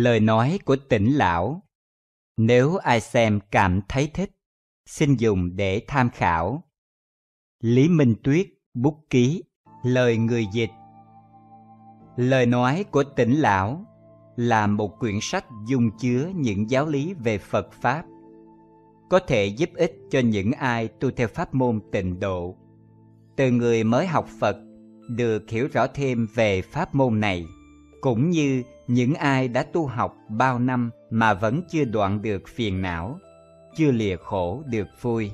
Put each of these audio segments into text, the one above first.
Lời nói của tỉnh lão Nếu ai xem cảm thấy thích, xin dùng để tham khảo. Lý Minh Tuyết, bút ký, lời người dịch Lời nói của tỉnh lão là một quyển sách dung chứa những giáo lý về Phật Pháp có thể giúp ích cho những ai tu theo pháp môn tịnh độ. Từ người mới học Phật được hiểu rõ thêm về pháp môn này, cũng như những ai đã tu học bao năm mà vẫn chưa đoạn được phiền não, chưa lìa khổ được vui.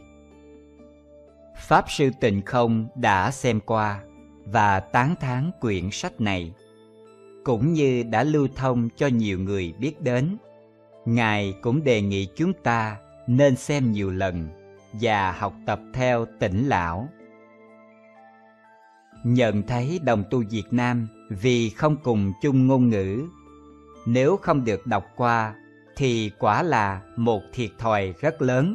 Pháp sư Tịnh Không đã xem qua và tán thán quyển sách này, cũng như đã lưu thông cho nhiều người biết đến. Ngài cũng đề nghị chúng ta nên xem nhiều lần và học tập theo tỉnh lão. Nhận thấy đồng tu Việt Nam vì không cùng chung ngôn ngữ, nếu không được đọc qua thì quả là một thiệt thòi rất lớn.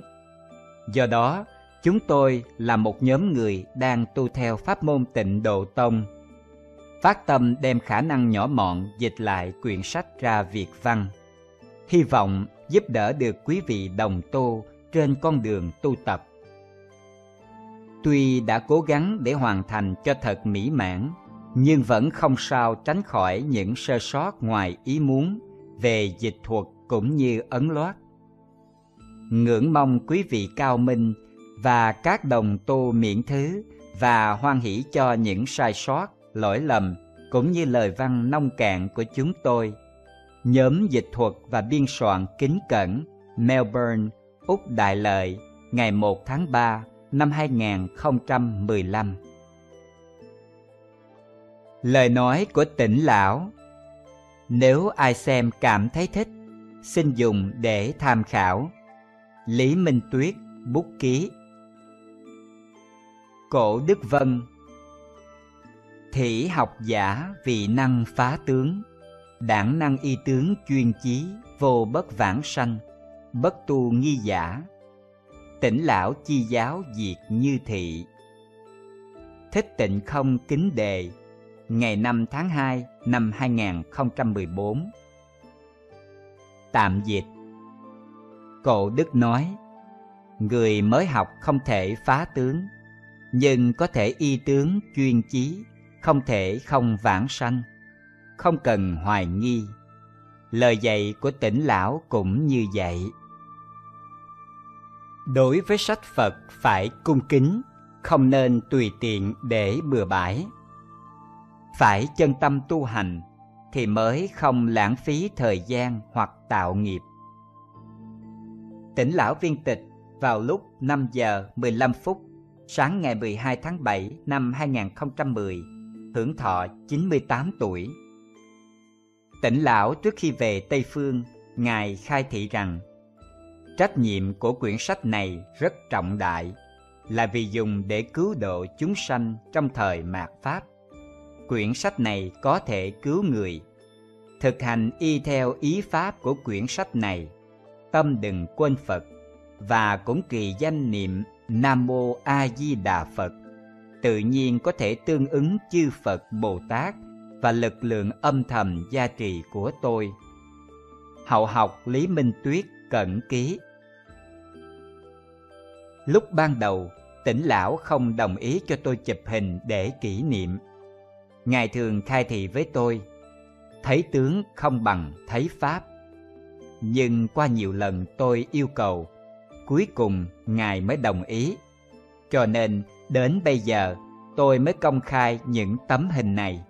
Do đó, chúng tôi là một nhóm người đang tu theo pháp môn tịnh độ tông. Phát tâm đem khả năng nhỏ mọn dịch lại quyển sách ra Việt văn. Hy vọng giúp đỡ được quý vị đồng tu trên con đường tu tập. Tuy đã cố gắng để hoàn thành cho thật mỹ mãn, nhưng vẫn không sao tránh khỏi những sơ sót ngoài ý muốn về dịch thuật cũng như ấn loát. Ngưỡng mong quý vị cao minh và các đồng tu miễn thứ và hoan hỷ cho những sai sót, lỗi lầm cũng như lời văn nông cạn của chúng tôi Nhóm dịch thuật và biên soạn kính cẩn Melbourne, Úc Đại Lợi, ngày 1 tháng 3 năm 2015. Lời nói của tỉnh lão. Nếu ai xem cảm thấy thích, xin dùng để tham khảo. Lý Minh Tuyết, bút ký. Cổ Đức Vân. Thị học giả vị năng phá tướng. Đảng năng y tướng chuyên chí vô bất vãng sanh bất tu nghi giả. Tỉnh lão chi giáo diệt như thị. Thích tịnh không kính đề ngày 5 tháng 2 năm 2014 tạm dịch. Cộ đức nói, người mới học không thể phá tướng, nhưng có thể y tướng chuyên chí, không thể không vãng sanh, không cần hoài nghi. Lời dạy của tỉnh lão cũng như vậy. Đối với sách phật phải cung kính, không nên tùy tiện để bừa bãi phải chân tâm tu hành thì mới không lãng phí thời gian hoặc tạo nghiệp tỉnh lão viên tịch vào lúc 5 giờ 15 phút sáng ngày 12 tháng 7 năm 2010 hưởng thọ 98 tuổi Tỉnh lão trước khi về Tây Phương, Ngài khai thị rằng trách nhiệm của quyển sách này rất trọng đại, là vì dùng để cứu độ chúng sanh trong thời mạt Pháp. Quyển sách này có thể cứu người. Thực hành y theo ý pháp của quyển sách này, tâm đừng quên Phật và cũng kỳ danh niệm Nam Mô A Di Đà Phật, tự nhiên có thể tương ứng chư Phật Bồ Tát và lực lượng âm thầm gia trì của tôi. Hậu học Lý Minh Tuyết cẩn ký Lúc ban đầu, tỉnh lão không đồng ý cho tôi chụp hình để kỷ niệm. Ngài thường khai thị với tôi, thấy tướng không bằng thấy Pháp. Nhưng qua nhiều lần tôi yêu cầu, cuối cùng Ngài mới đồng ý. Cho nên đến bây giờ tôi mới công khai những tấm hình này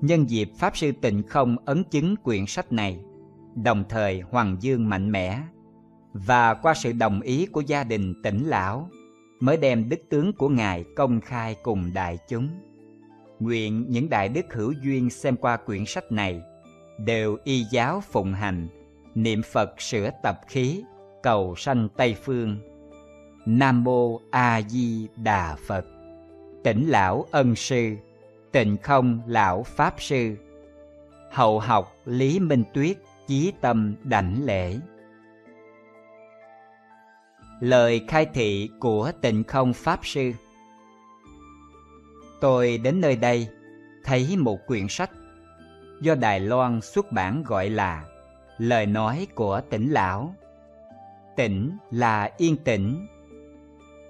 nhân dịp Pháp Sư Tịnh Không ấn chứng quyển sách này, đồng thời Hoàng Dương mạnh mẽ, và qua sự đồng ý của gia đình tỉnh lão, mới đem đức tướng của Ngài công khai cùng đại chúng. Nguyện những đại đức hữu duyên xem qua quyển sách này, đều y giáo phụng hành, niệm Phật sửa tập khí, cầu sanh Tây Phương. Nam Mô A Di Đà Phật. Tỉnh Lão Ân Sư Tịnh không lão Pháp Sư. Hậu học Lý Minh Tuyết Chí tâm đảnh lễ. Lời khai thị của tịnh không Pháp Sư. Tôi đến nơi đây thấy một quyển sách do Đài Loan xuất bản gọi là Lời nói của tỉnh lão. Tỉnh là yên tĩnh.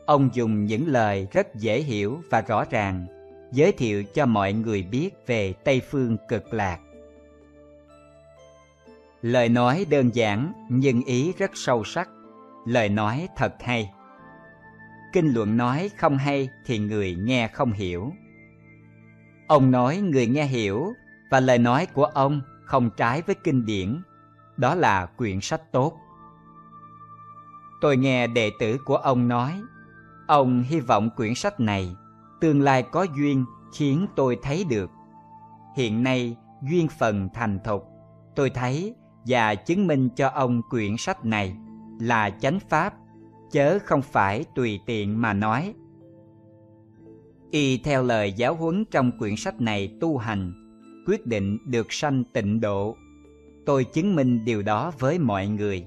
Ông dùng những lời rất dễ hiểu và rõ ràng giới thiệu cho mọi người biết về Tây phương cực lạc. Lời nói đơn giản nhưng ý rất sâu sắc, lời nói thật hay. Kinh luận nói không hay thì người nghe không hiểu. Ông nói người nghe hiểu và lời nói của ông không trái với kinh điển, đó là quyển sách tốt. Tôi nghe đệ tử của ông nói, ông hy vọng quyển sách này tương lai có duyên khiến tôi thấy được. Hiện nay duyên phần thành thục, tôi thấy và chứng minh cho ông quyển sách này là chánh pháp, chớ không phải tùy tiện mà nói. Y theo lời giáo huấn trong quyển sách này tu hành, quyết định được sanh tịnh độ. Tôi chứng minh điều đó với mọi người.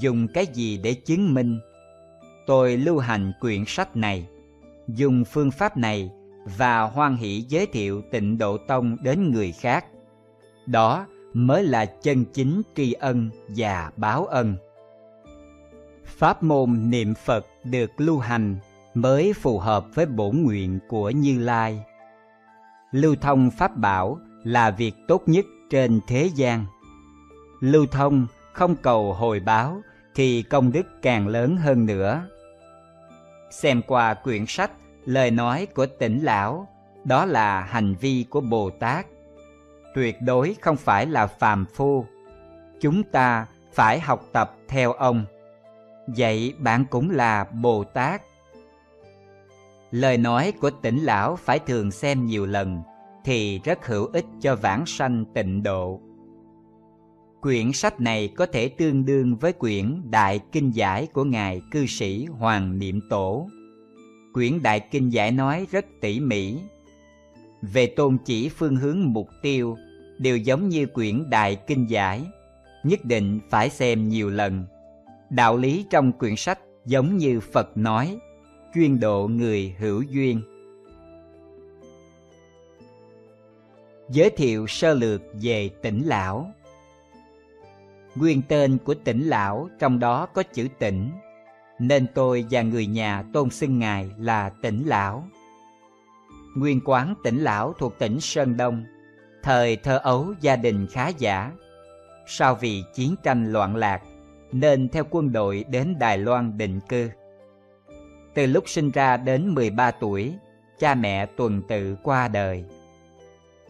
Dùng cái gì để chứng minh? Tôi lưu hành quyển sách này, dùng phương pháp này và hoan hỷ giới thiệu tịnh độ tông đến người khác. Đó mới là chân chính tri ân và báo ân. Pháp môn niệm Phật được lưu hành mới phù hợp với bổn nguyện của Như Lai. Lưu thông pháp bảo là việc tốt nhất trên thế gian. Lưu thông không cầu hồi báo thì công đức càng lớn hơn nữa. Xem qua quyển sách lời nói của tỉnh lão, đó là hành vi của Bồ Tát. Tuyệt đối không phải là phàm phu. Chúng ta phải học tập theo ông. Vậy bạn cũng là Bồ Tát. Lời nói của tỉnh lão phải thường xem nhiều lần thì rất hữu ích cho vãng sanh tịnh độ. Quyển sách này có thể tương đương với quyển Đại Kinh Giải của Ngài cư sĩ Hoàng Niệm Tổ. Quyển Đại Kinh Giải nói rất tỉ mỉ. Về tôn chỉ phương hướng mục tiêu đều giống như quyển Đại Kinh Giải, nhất định phải xem nhiều lần. Đạo lý trong quyển sách giống như Phật nói, chuyên độ người hữu duyên. Giới thiệu sơ lược về tỉnh lão Nguyên tên của tỉnh lão trong đó có chữ tỉnh, nên tôi và người nhà tôn xưng ngài là tỉnh lão. Nguyên quán tỉnh lão thuộc tỉnh Sơn Đông, thời thơ ấu gia đình khá giả. Sau vì chiến tranh loạn lạc, nên theo quân đội đến Đài Loan định cư. Từ lúc sinh ra đến 13 tuổi, cha mẹ tuần tự qua đời.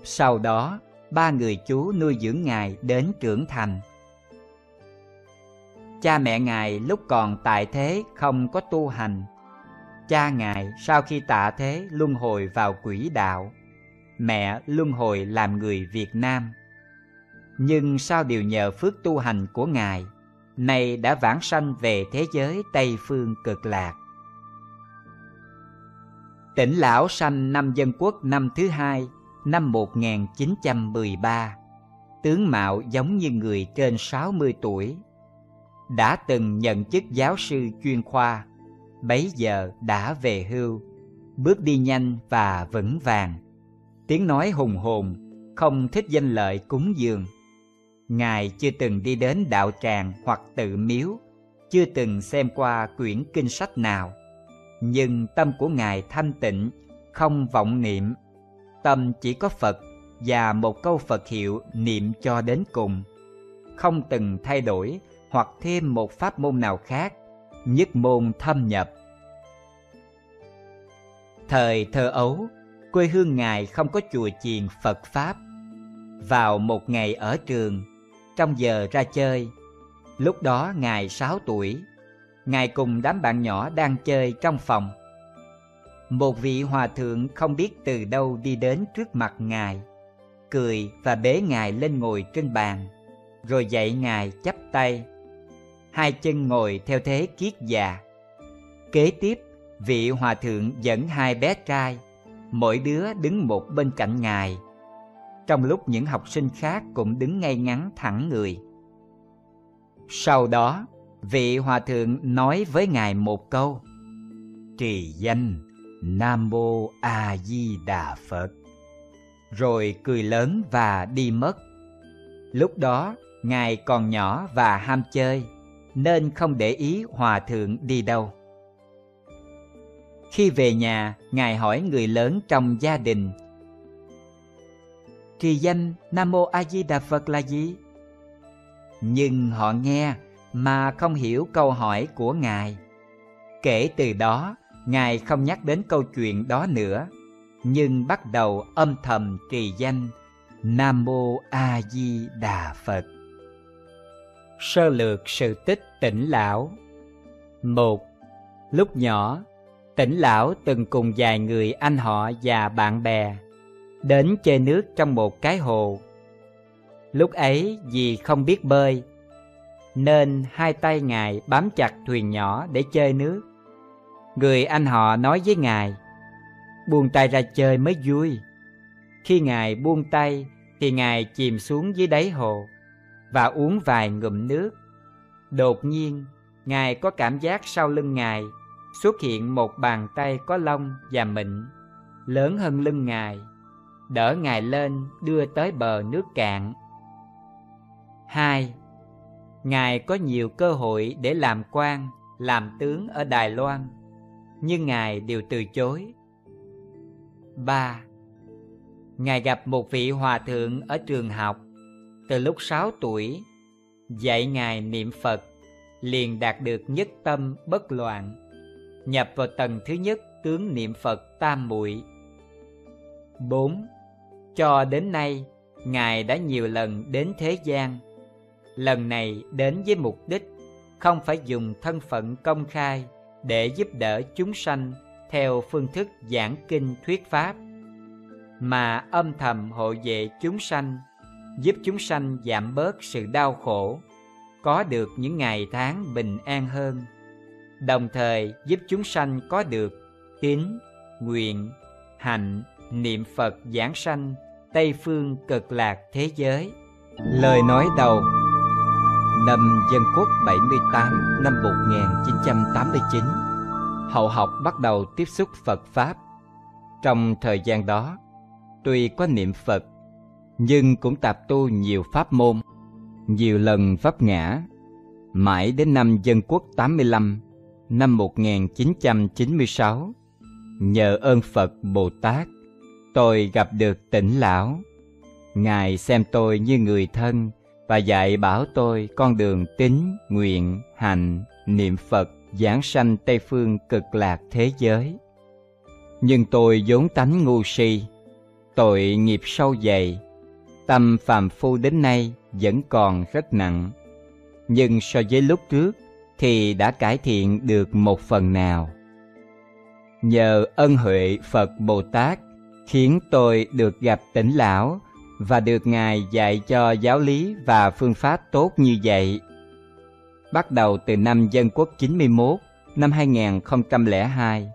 Sau đó, ba người chú nuôi dưỡng ngài đến trưởng thành. Cha mẹ ngài lúc còn tại thế không có tu hành. Cha ngài sau khi tạ thế luân hồi vào quỷ đạo. Mẹ luân hồi làm người Việt Nam. Nhưng sau điều nhờ phước tu hành của ngài, nay đã vãng sanh về thế giới Tây phương cực lạc. Tỉnh lão sanh năm dân quốc năm thứ hai, năm 1913. Tướng mạo giống như người trên 60 tuổi. Đã từng nhận chức giáo sư chuyên khoa, bấy giờ đã về hưu, bước đi nhanh và vững vàng. Tiếng nói hùng hồn, không thích danh lợi cúng dường. Ngài chưa từng đi đến đạo tràng hoặc tự miếu, chưa từng xem qua quyển kinh sách nào. Nhưng tâm của ngài thanh tịnh không vọng niệm. Tâm chỉ có phật và một câu phật hiệu niệm cho đến cùng. Không từng thay đổi hoặc thêm một pháp môn nào khác nhất môn thâm nhập. Thời thơ ấu quê hương ngài không có chùa chiền phật pháp. Vào một ngày ở trường trong giờ ra chơi lúc đó ngài sáu tuổi Ngài cùng đám bạn nhỏ đang chơi trong phòng. Một vị hòa thượng không biết từ đâu đi đến trước mặt Ngài, cười và bế Ngài lên ngồi trên bàn, rồi dạy Ngài chắp tay. Hai chân ngồi theo thế kiết già. Kế tiếp, vị hòa thượng dẫn hai bé trai, mỗi đứa đứng một bên cạnh Ngài. Trong lúc những học sinh khác cũng đứng ngay ngắn thẳng người. Sau đó, vị hòa thượng nói với ngài một câu trì danh nam mô a di đà phật rồi cười lớn và đi mất. Lúc đó, Ngài còn nhỏ và ham chơi, nên không để ý hòa thượng đi đâu. Khi về nhà, Ngài hỏi người lớn trong gia đình thì danh Nam Mô A Di Đà Phật là gì? Nhưng họ nghe mà không hiểu câu hỏi của Ngài. Kể từ đó, Ngài không nhắc đến câu chuyện đó nữa, nhưng bắt đầu âm thầm trì danh Nam Mô A Di Đà Phật. Sơ lược sự tích tỉnh lão một Lúc nhỏ, tỉnh lão từng cùng vài người anh họ và bạn bè đến chơi nước trong một cái hồ. Lúc ấy vì không biết bơi, nên hai tay ngài bám chặt thuyền nhỏ để chơi nước. Người anh họ nói với ngài, buông tay ra chơi mới vui. Khi ngài buông tay thì ngài chìm xuống dưới đáy hồ và uống vài ngụm nước. Đột nhiên, ngài có cảm giác sau lưng ngài xuất hiện một bàn tay có lông và mịn, lớn hơn lưng ngài, đỡ ngài lên đưa tới bờ nước cạn. 2. Ngài có nhiều cơ hội để làm quan, làm tướng ở Đài Loan, nhưng Ngài đều từ chối. 3. Ngài gặp một vị hòa thượng ở trường học từ lúc 6 tuổi, dạy Ngài niệm Phật, liền đạt được nhất tâm bất loạn, nhập vào tầng thứ nhất tướng niệm Phật tam muội. 4. Cho đến nay, Ngài đã nhiều lần đến thế gian. Lần này đến với mục đích không phải dùng thân phận công khai để giúp đỡ chúng sanh theo phương thức giảng kinh thuyết pháp mà âm thầm hộ vệ chúng sanh giúp chúng sanh giảm bớt sự đau khổ có được những ngày tháng bình an hơn đồng thời giúp chúng sanh có được tín nguyện hạnh niệm phật giảng sanh tây phương cực lạc thế giới. Lời nói đầu. Năm Dân Quốc 78 năm 1989 Hậu học bắt đầu tiếp xúc Phật Pháp. Trong thời gian đó, Tuy có niệm Phật, Nhưng cũng tập tu nhiều pháp môn, Nhiều lần vấp ngã. Mãi đến năm Dân Quốc 85 Năm 1996 Nhờ ơn Phật Bồ Tát Tôi gặp được tỉnh lão Ngài xem tôi như người thân và dạy bảo tôi con đường tín, nguyện, hạnh niệm Phật, giảng sanh Tây Phương cực lạc thế giới. Nhưng tôi vốn tánh ngu si, tội nghiệp sâu dày, tâm phàm phu đến nay vẫn còn rất nặng. Nhưng so với lúc trước thì đã cải thiện được một phần nào. Nhờ ân huệ Phật Bồ Tát khiến tôi được gặp tỉnh lão và được Ngài dạy cho giáo lý và phương pháp tốt như vậy. Bắt đầu từ năm Dân Quốc 91, năm 2002,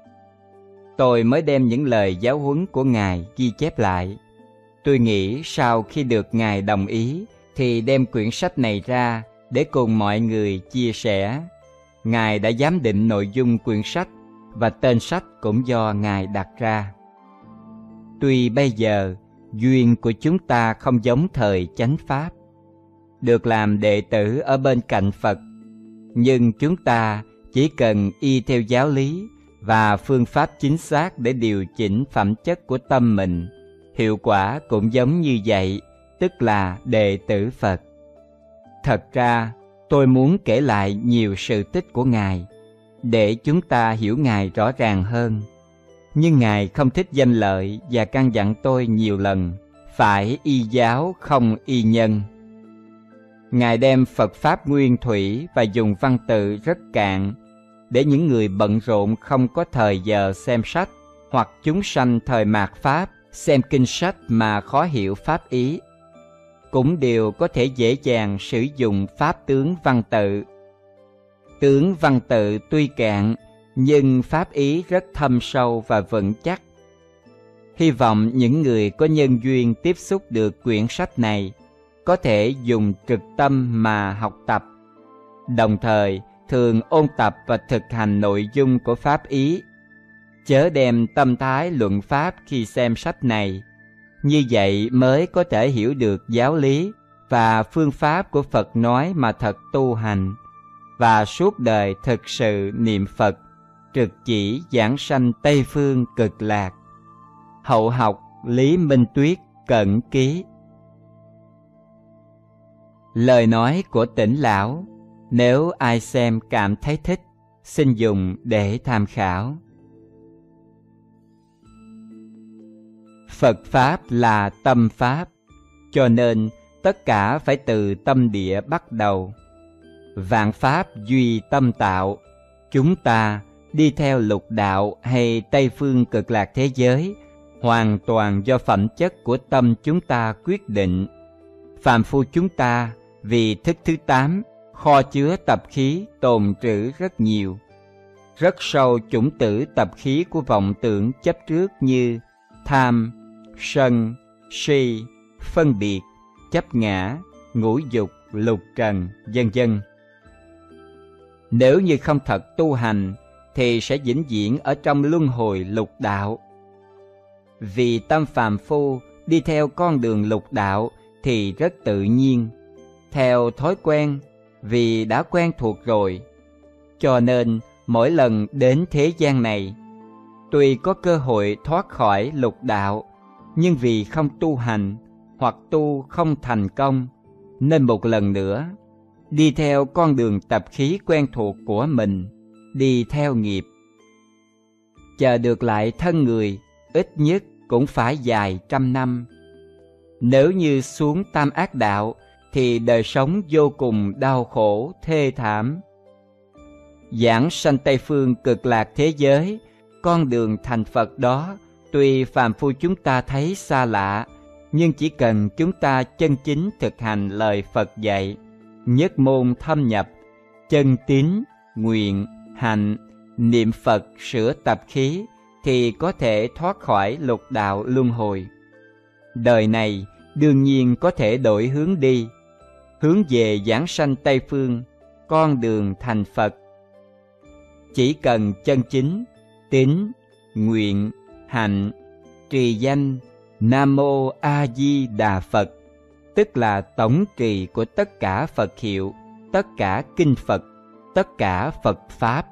tôi mới đem những lời giáo huấn của Ngài ghi chép lại. Tôi nghĩ sau khi được Ngài đồng ý thì đem quyển sách này ra để cùng mọi người chia sẻ. Ngài đã giám định nội dung quyển sách và tên sách cũng do Ngài đặt ra. Tuy bây giờ, duyên của chúng ta không giống thời chánh pháp, được làm đệ tử ở bên cạnh phật. Nhưng chúng ta chỉ cần y theo giáo lý và phương pháp chính xác để điều chỉnh phẩm chất của tâm mình, hiệu quả cũng giống như vậy, tức là đệ tử phật. Thật ra, tôi muốn kể lại nhiều sự tích của ngài, để chúng ta hiểu ngài rõ ràng hơn nhưng Ngài không thích danh lợi và căn dặn tôi nhiều lần, phải y giáo không y nhân. Ngài đem Phật Pháp nguyên thủy và dùng văn tự rất cạn, để những người bận rộn không có thời giờ xem sách, hoặc chúng sanh thời mạt Pháp, xem kinh sách mà khó hiểu Pháp ý cũng đều có thể dễ dàng sử dụng Pháp tướng văn tự. Tướng văn tự tuy cạn nhưng pháp ý rất thâm sâu và vững chắc. Hy vọng những người có nhân duyên tiếp xúc được quyển sách này có thể dùng trực tâm mà học tập, đồng thời thường ôn tập và thực hành nội dung của pháp ý. Chớ đem tâm thái luận pháp khi xem sách này, Như vậy mới có thể hiểu được giáo lý và phương pháp của Phật nói mà thật tu hành và suốt đời thực sự niệm Phật, trực chỉ giảng sanh Tây Phương cực lạc. Hậu học Lý Minh Tuyết Cận Ký Lời nói của tỉnh lão, nếu ai xem cảm thấy thích, xin dùng để tham khảo. Phật Pháp là tâm Pháp, cho nên tất cả phải từ tâm địa bắt đầu. Vạn Pháp duy tâm tạo, chúng ta đi theo lục đạo hay Tây phương cực lạc thế giới, hoàn toàn do phẩm chất của tâm chúng ta quyết định. Phạm phu chúng ta vì thức thứ tám, kho chứa tập khí tồn trữ rất nhiều. Rất sâu chủng tử tập khí của vọng tưởng chấp trước như tham, sân, si, phân biệt, chấp ngã, ngũ dục, lục trần, vân vân. Nếu như không thật tu hành thì sẽ vĩnh viễn ở trong luân hồi lục đạo. Vì tâm phàm phu đi theo con đường lục đạo thì rất tự nhiên, theo thói quen vì đã quen thuộc rồi. Cho nên mỗi lần đến thế gian này, tuy có cơ hội thoát khỏi lục đạo nhưng vì không tu hành hoặc tu không thành công nên một lần nữa đi theo con đường tập khí quen thuộc của mình đi theo nghiệp. Chờ được lại thân người ít nhất cũng phải dài trăm năm. Nếu như xuống tam ác đạo thì đời sống vô cùng đau khổ thê thảm. Giảng sanh tây phương cực lạc thế giới con đường thành phật đó Tuy phàm phu chúng ta thấy xa lạ, nhưng chỉ cần chúng ta chân chính thực hành lời Phật dạy, nhất môn thâm nhập, chân tín, nguyện, hạnh, niệm Phật sửa tập khí, thì có thể thoát khỏi lục đạo luân hồi. Đời này đương nhiên có thể đổi hướng đi, hướng về giảng sanh Tây Phương, con đường thành Phật. Chỉ cần chân chính, tín, nguyện, hạnh trì danh Nam Mô A Di Đà Phật, tức là tổng trì của tất cả Phật hiệu, tất cả kinh Phật, tất cả Phật pháp.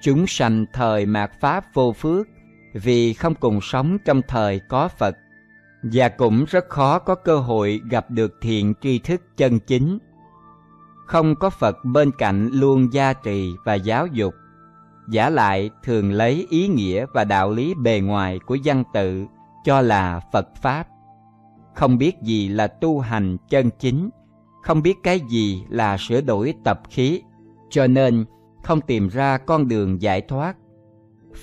Chúng sanh thời mạt pháp vô phước vì không cùng sống trong thời có Phật và cũng rất khó có cơ hội gặp được thiện tri thức chân chính. Không có Phật bên cạnh luôn gia trì và giáo dục giả lại thường lấy ý nghĩa và đạo lý bề ngoài của văn tự cho là Phật Pháp. Không biết gì là tu hành chân chính, không biết cái gì là sửa đổi tập khí, cho nên không tìm ra con đường giải thoát.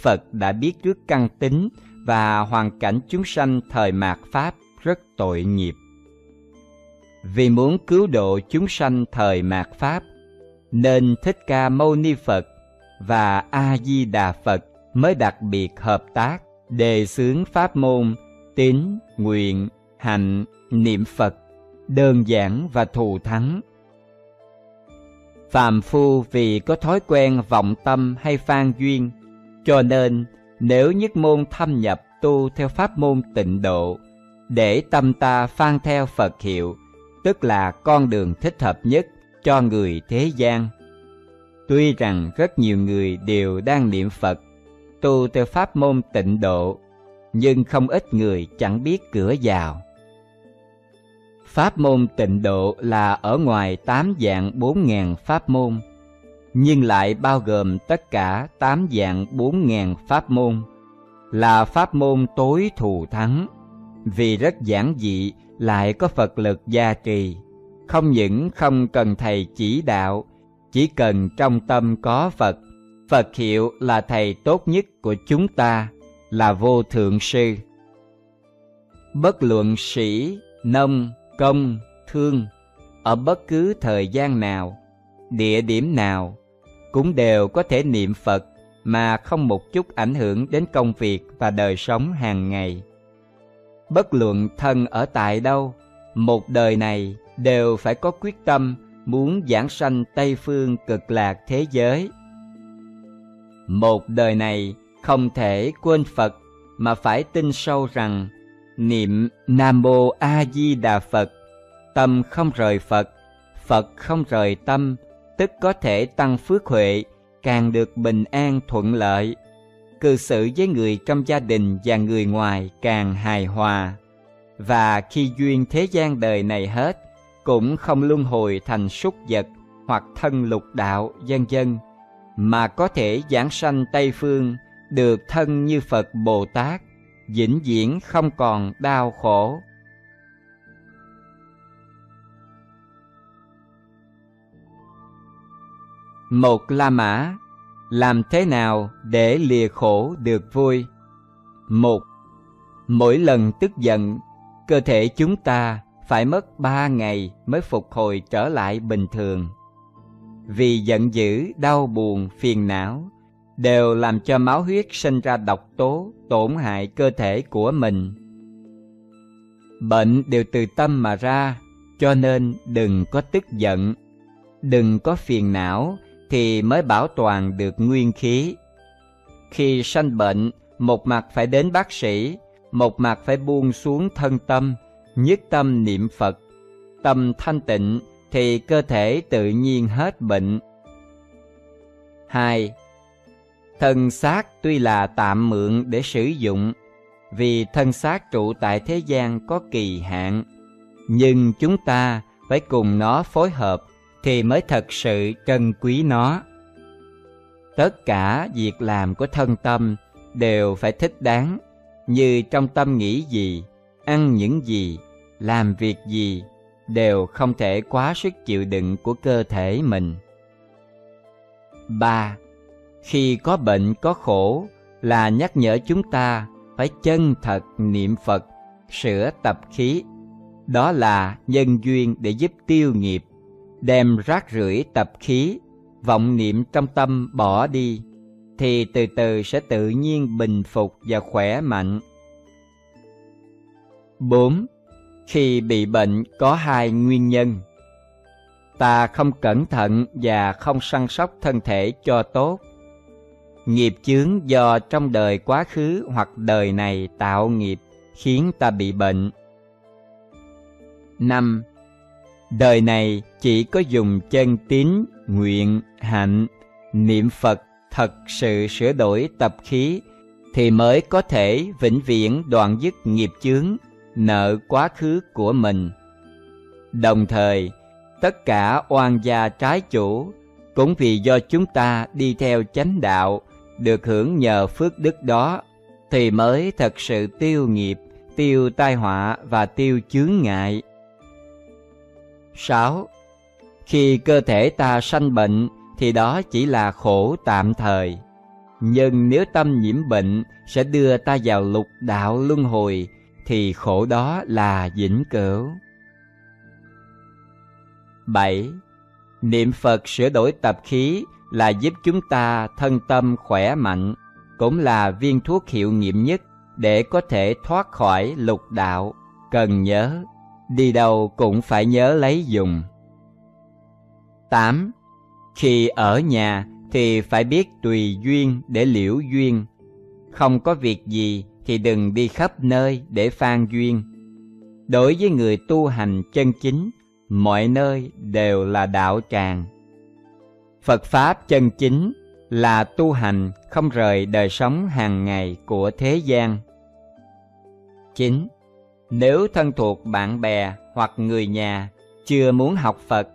Phật đã biết trước căn tính và hoàn cảnh chúng sanh thời mạt Pháp rất tội nghiệp. Vì muốn cứu độ chúng sanh thời mạt Pháp, nên Thích Ca Mâu Ni Phật và A Di Đà Phật mới đặc biệt hợp tác đề xướng pháp môn tín, nguyện, hạnh, niệm Phật đơn giản và thù thắng. Phàm phu vì có thói quen vọng tâm hay phan duyên, cho nên nếu nhất môn thâm nhập tu theo pháp môn tịnh độ, để tâm ta phan theo Phật hiệu, tức là con đường thích hợp nhất cho người thế gian. Tuy rằng rất nhiều người đều đang niệm Phật, tu theo pháp môn tịnh độ, nhưng không ít người chẳng biết cửa vào. Pháp môn tịnh độ là ở ngoài tám dạng bốn ngàn pháp môn, nhưng lại bao gồm tất cả tám dạng bốn ngàn pháp môn, là pháp môn tối thù thắng, vì rất giản dị lại có Phật lực gia trì, không những không cần thầy chỉ đạo chỉ cần trong tâm có Phật, Phật hiệu là thầy tốt nhất của chúng ta, là vô thượng sư. Bất luận sĩ, nông, công, thương, ở bất cứ thời gian nào, địa điểm nào, cũng đều có thể niệm Phật mà không một chút ảnh hưởng đến công việc và đời sống hàng ngày. Bất luận thân ở tại đâu, một đời này đều phải có quyết tâm muốn giảng sanh Tây Phương cực lạc thế giới. Một đời này không thể quên Phật, mà phải tin sâu rằng niệm Nam Mô A Di Đà Phật, tâm không rời Phật, Phật không rời tâm, tức có thể tăng phước huệ, càng được bình an thuận lợi. Cư xử với người trong gia đình và người ngoài càng hài hòa. Và khi duyên thế gian đời này hết, cũng không luân hồi thành súc vật hoặc thân lục đạo vân dân, mà có thể giảng sanh Tây Phương, được thân như Phật Bồ Tát, vĩnh viễn không còn đau khổ. Một La Mã Làm thế nào để lìa khổ được vui? Một Mỗi lần tức giận, cơ thể chúng ta phải mất ba ngày mới phục hồi trở lại bình thường. Vì giận dữ, đau buồn, phiền não đều làm cho máu huyết sinh ra độc tố tổn hại cơ thể của mình. Bệnh đều từ tâm mà ra, cho nên đừng có tức giận, đừng có phiền não thì mới bảo toàn được nguyên khí. Khi sanh bệnh, một mặt phải đến bác sĩ, một mặt phải buông xuống thân tâm, nhất tâm niệm Phật. Tâm thanh tịnh thì cơ thể tự nhiên hết bệnh. 2. Thân xác tuy là tạm mượn để sử dụng, vì thân xác trụ tại thế gian có kỳ hạn, nhưng chúng ta phải cùng nó phối hợp thì mới thật sự trân quý nó. Tất cả việc làm của thân tâm đều phải thích đáng, như trong tâm nghĩ gì, ăn những gì, làm việc gì đều không thể quá sức chịu đựng của cơ thể mình. 3. Khi có bệnh có khổ là nhắc nhở chúng ta phải chân thật niệm Phật, sửa tập khí. Đó là nhân duyên để giúp tiêu nghiệp, đem rác rưởi tập khí, vọng niệm trong tâm bỏ đi, thì từ từ sẽ tự nhiên bình phục và khỏe mạnh. 4. Khi bị bệnh có hai nguyên nhân. Ta không cẩn thận và không săn sóc thân thể cho tốt. Nghiệp chướng do trong đời quá khứ hoặc đời này tạo nghiệp khiến ta bị bệnh. 5. Đời này chỉ có dùng chân tín, nguyện, hạnh, niệm Phật thật sự sửa đổi tập khí thì mới có thể vĩnh viễn đoạn dứt nghiệp chướng nợ quá khứ của mình. Đồng thời, tất cả oan gia trái chủ cũng vì do chúng ta đi theo chánh đạo, được hưởng nhờ phước đức đó, thì mới thật sự tiêu nghiệp, tiêu tai họa và tiêu chướng ngại. 6. Khi cơ thể ta sanh bệnh thì đó chỉ là khổ tạm thời. Nhưng nếu tâm nhiễm bệnh sẽ đưa ta vào lục đạo luân hồi thì khổ đó là vĩnh cửu. 7. Niệm Phật sửa đổi tập khí là giúp chúng ta thân tâm khỏe mạnh, cũng là viên thuốc hiệu nghiệm nhất để có thể thoát khỏi lục đạo, cần nhớ, đi đâu cũng phải nhớ lấy dùng. 8. Khi ở nhà thì phải biết tùy duyên để liễu duyên, không có việc gì thì đừng đi khắp nơi để phan duyên. Đối với người tu hành chân chính, mọi nơi đều là đạo tràng. Phật Pháp chân chính là tu hành không rời đời sống hàng ngày của thế gian. 9. Nếu thân thuộc bạn bè hoặc người nhà chưa muốn học Phật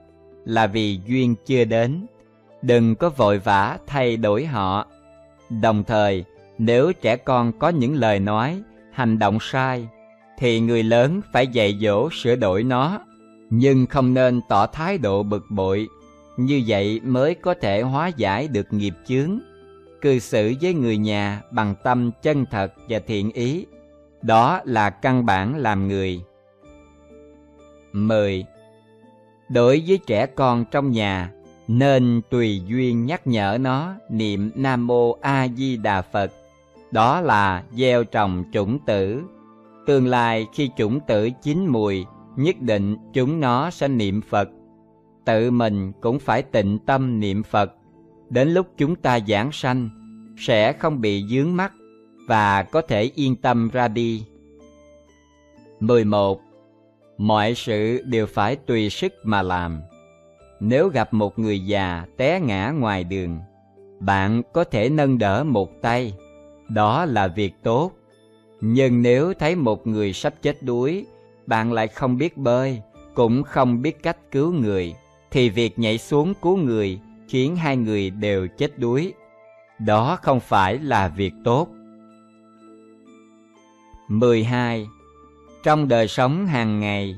là vì duyên chưa đến, đừng có vội vã thay đổi họ. Đồng thời, nếu trẻ con có những lời nói, hành động sai, thì người lớn phải dạy dỗ sửa đổi nó, nhưng không nên tỏ thái độ bực bội. Như vậy mới có thể hóa giải được nghiệp chướng. Cư xử với người nhà bằng tâm chân thật và thiện ý. Đó là căn bản làm người. 10. Đối với trẻ con trong nhà, nên tùy duyên nhắc nhở nó niệm Nam Mô A Di Đà Phật đó là gieo trồng chủng tử. Tương lai khi chủng tử chín mùi, nhất định chúng nó sẽ niệm Phật. Tự mình cũng phải tịnh tâm niệm Phật. Đến lúc chúng ta giảng sanh, sẽ không bị dướng mắt, và có thể yên tâm ra đi. 11. Mọi sự đều phải tùy sức mà làm. Nếu gặp một người già té ngã ngoài đường, bạn có thể nâng đỡ một tay, đó là việc tốt. Nhưng nếu thấy một người sắp chết đuối, bạn lại không biết bơi, cũng không biết cách cứu người, thì việc nhảy xuống cứu người khiến hai người đều chết đuối. Đó không phải là việc tốt. 12. Trong đời sống hàng ngày,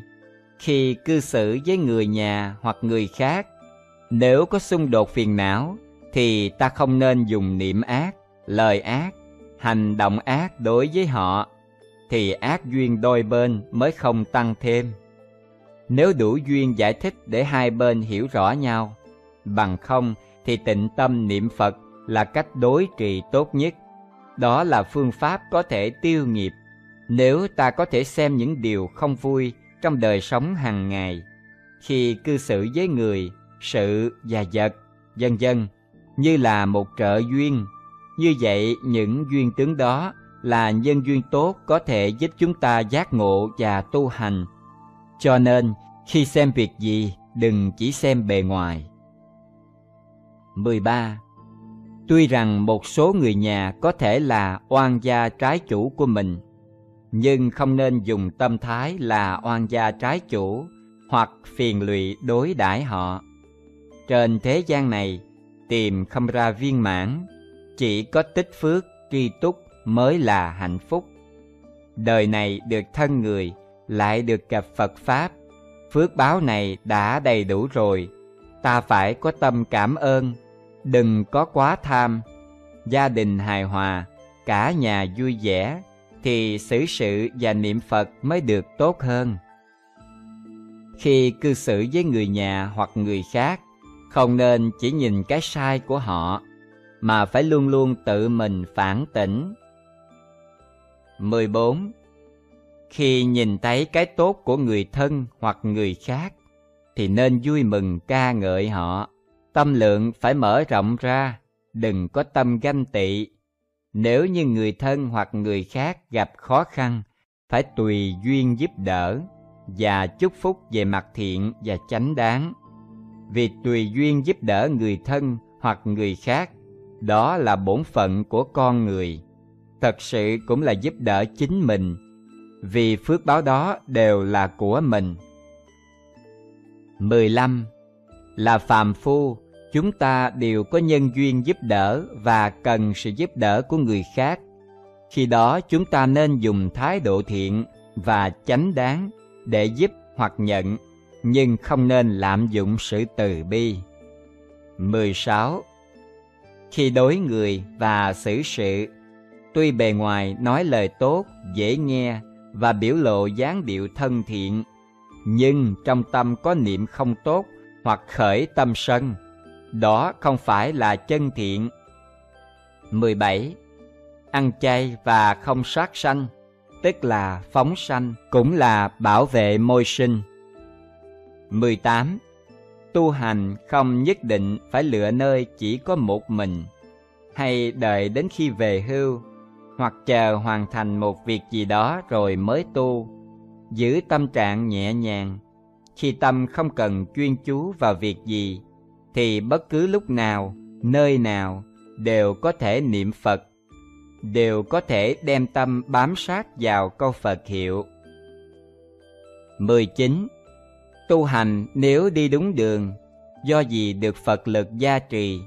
khi cư xử với người nhà hoặc người khác, nếu có xung đột phiền não thì ta không nên dùng niệm ác, lời ác, hành động ác đối với họ thì ác duyên đôi bên mới không tăng thêm. Nếu đủ duyên giải thích để hai bên hiểu rõ nhau, bằng không thì tịnh tâm niệm Phật là cách đối trị tốt nhất. Đó là phương pháp có thể tiêu nghiệp. Nếu ta có thể xem những điều không vui trong đời sống hàng ngày, khi cư xử với người, sự và vật, vân vân như là một trợ duyên. Như vậy, những duyên tướng đó là nhân duyên tốt có thể giúp chúng ta giác ngộ và tu hành. Cho nên, khi xem việc gì, đừng chỉ xem bề ngoài. 13. Tuy rằng một số người nhà có thể là oan gia trái chủ của mình, nhưng không nên dùng tâm thái là oan gia trái chủ hoặc phiền lụy đối đãi họ. Trên thế gian này, tìm không ra viên mãn, chỉ có tích phước tri túc mới là hạnh phúc. Đời này được thân người, lại được gặp Phật Pháp, phước báo này đã đầy đủ rồi, ta phải có tâm cảm ơn, đừng có quá tham, gia đình hài hòa, cả nhà vui vẻ, thì xử sự và niệm Phật mới được tốt hơn. Khi cư xử với người nhà hoặc người khác, không nên chỉ nhìn cái sai của họ, mà phải luôn luôn tự mình phản tỉnh. 14. Khi nhìn thấy cái tốt của người thân hoặc người khác, thì nên vui mừng ca ngợi họ. Tâm lượng phải mở rộng ra, đừng có tâm ganh tị. Nếu như người thân hoặc người khác gặp khó khăn, phải tùy duyên giúp đỡ và chúc phúc về mặt thiện và chánh đáng. Vì tùy duyên giúp đỡ người thân hoặc người khác, đó là bổn phận của con người. Thật sự cũng là giúp đỡ chính mình, vì phước báo đó đều là của mình. 15. Là phàm phu, chúng ta đều có nhân duyên giúp đỡ và cần sự giúp đỡ của người khác. Khi đó chúng ta nên dùng thái độ thiện và chánh đáng để giúp hoặc nhận, nhưng không nên lạm dụng sự từ bi. 16. Khi đối người và xử sự, tuy bề ngoài nói lời tốt, dễ nghe và biểu lộ dáng điệu thân thiện, nhưng trong tâm có niệm không tốt hoặc khởi tâm sân, đó không phải là chân thiện. 17. Ăn chay và không sát sanh, tức là phóng sanh, cũng là bảo vệ môi sinh. 18. Tu hành không nhất định phải lựa nơi chỉ có một mình, hay đợi đến khi về hưu, hoặc chờ hoàn thành một việc gì đó rồi mới tu. Giữ tâm trạng nhẹ nhàng, khi tâm không cần chuyên chú vào việc gì thì bất cứ lúc nào, nơi nào đều có thể niệm Phật, đều có thể đem tâm bám sát vào câu Phật hiệu. 19. Tu hành nếu đi đúng đường, do gì được Phật lực gia trì,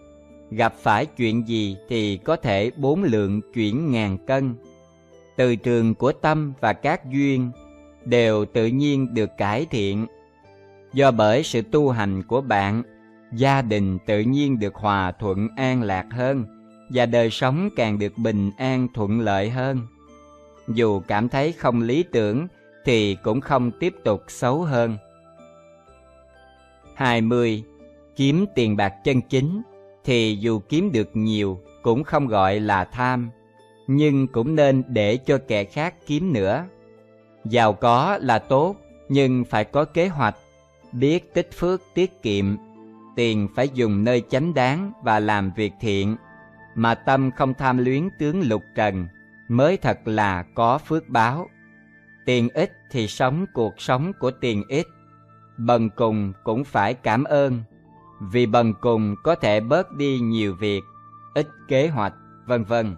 gặp phải chuyện gì thì có thể bốn lượng chuyển ngàn cân. Từ trường của tâm và các duyên đều tự nhiên được cải thiện. Do bởi sự tu hành của bạn, gia đình tự nhiên được hòa thuận an lạc hơn và đời sống càng được bình an thuận lợi hơn. Dù cảm thấy không lý tưởng thì cũng không tiếp tục xấu hơn. 20. Kiếm tiền bạc chân chính thì dù kiếm được nhiều cũng không gọi là tham, nhưng cũng nên để cho kẻ khác kiếm nữa. Giàu có là tốt, nhưng phải có kế hoạch, biết tích phước tiết kiệm tiền phải dùng nơi chánh đáng và làm việc thiện, mà tâm không tham luyến tướng lục trần, mới thật là có phước báo. Tiền ít thì sống cuộc sống của tiền ít. Bần cùng cũng phải cảm ơn, vì bần cùng có thể bớt đi nhiều việc, ít kế hoạch, vân vân.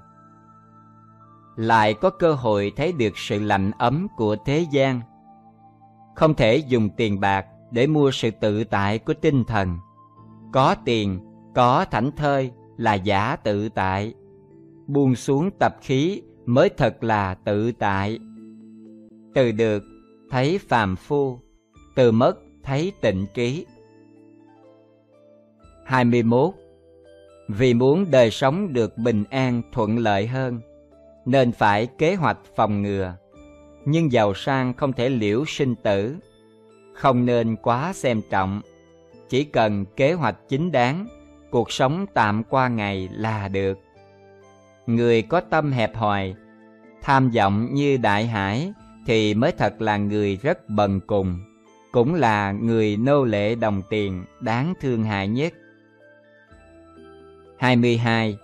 Lại có cơ hội thấy được sự lạnh ấm của thế gian. Không thể dùng tiền bạc để mua sự tự tại của tinh thần. Có tiền, có thảnh thơi là giả tự tại. Buông xuống tập khí mới thật là tự tại. Từ được thấy phàm phu, từ mất thấy tịnh trí. 21. Vì muốn đời sống được bình an thuận lợi hơn, nên phải kế hoạch phòng ngừa. Nhưng giàu sang không thể liễu sinh tử, không nên quá xem trọng. Chỉ cần kế hoạch chính đáng, cuộc sống tạm qua ngày là được. Người có tâm hẹp hòi, tham vọng như đại hải thì mới thật là người rất bần cùng, cũng là người nô lệ đồng tiền đáng thương hại nhất. 22.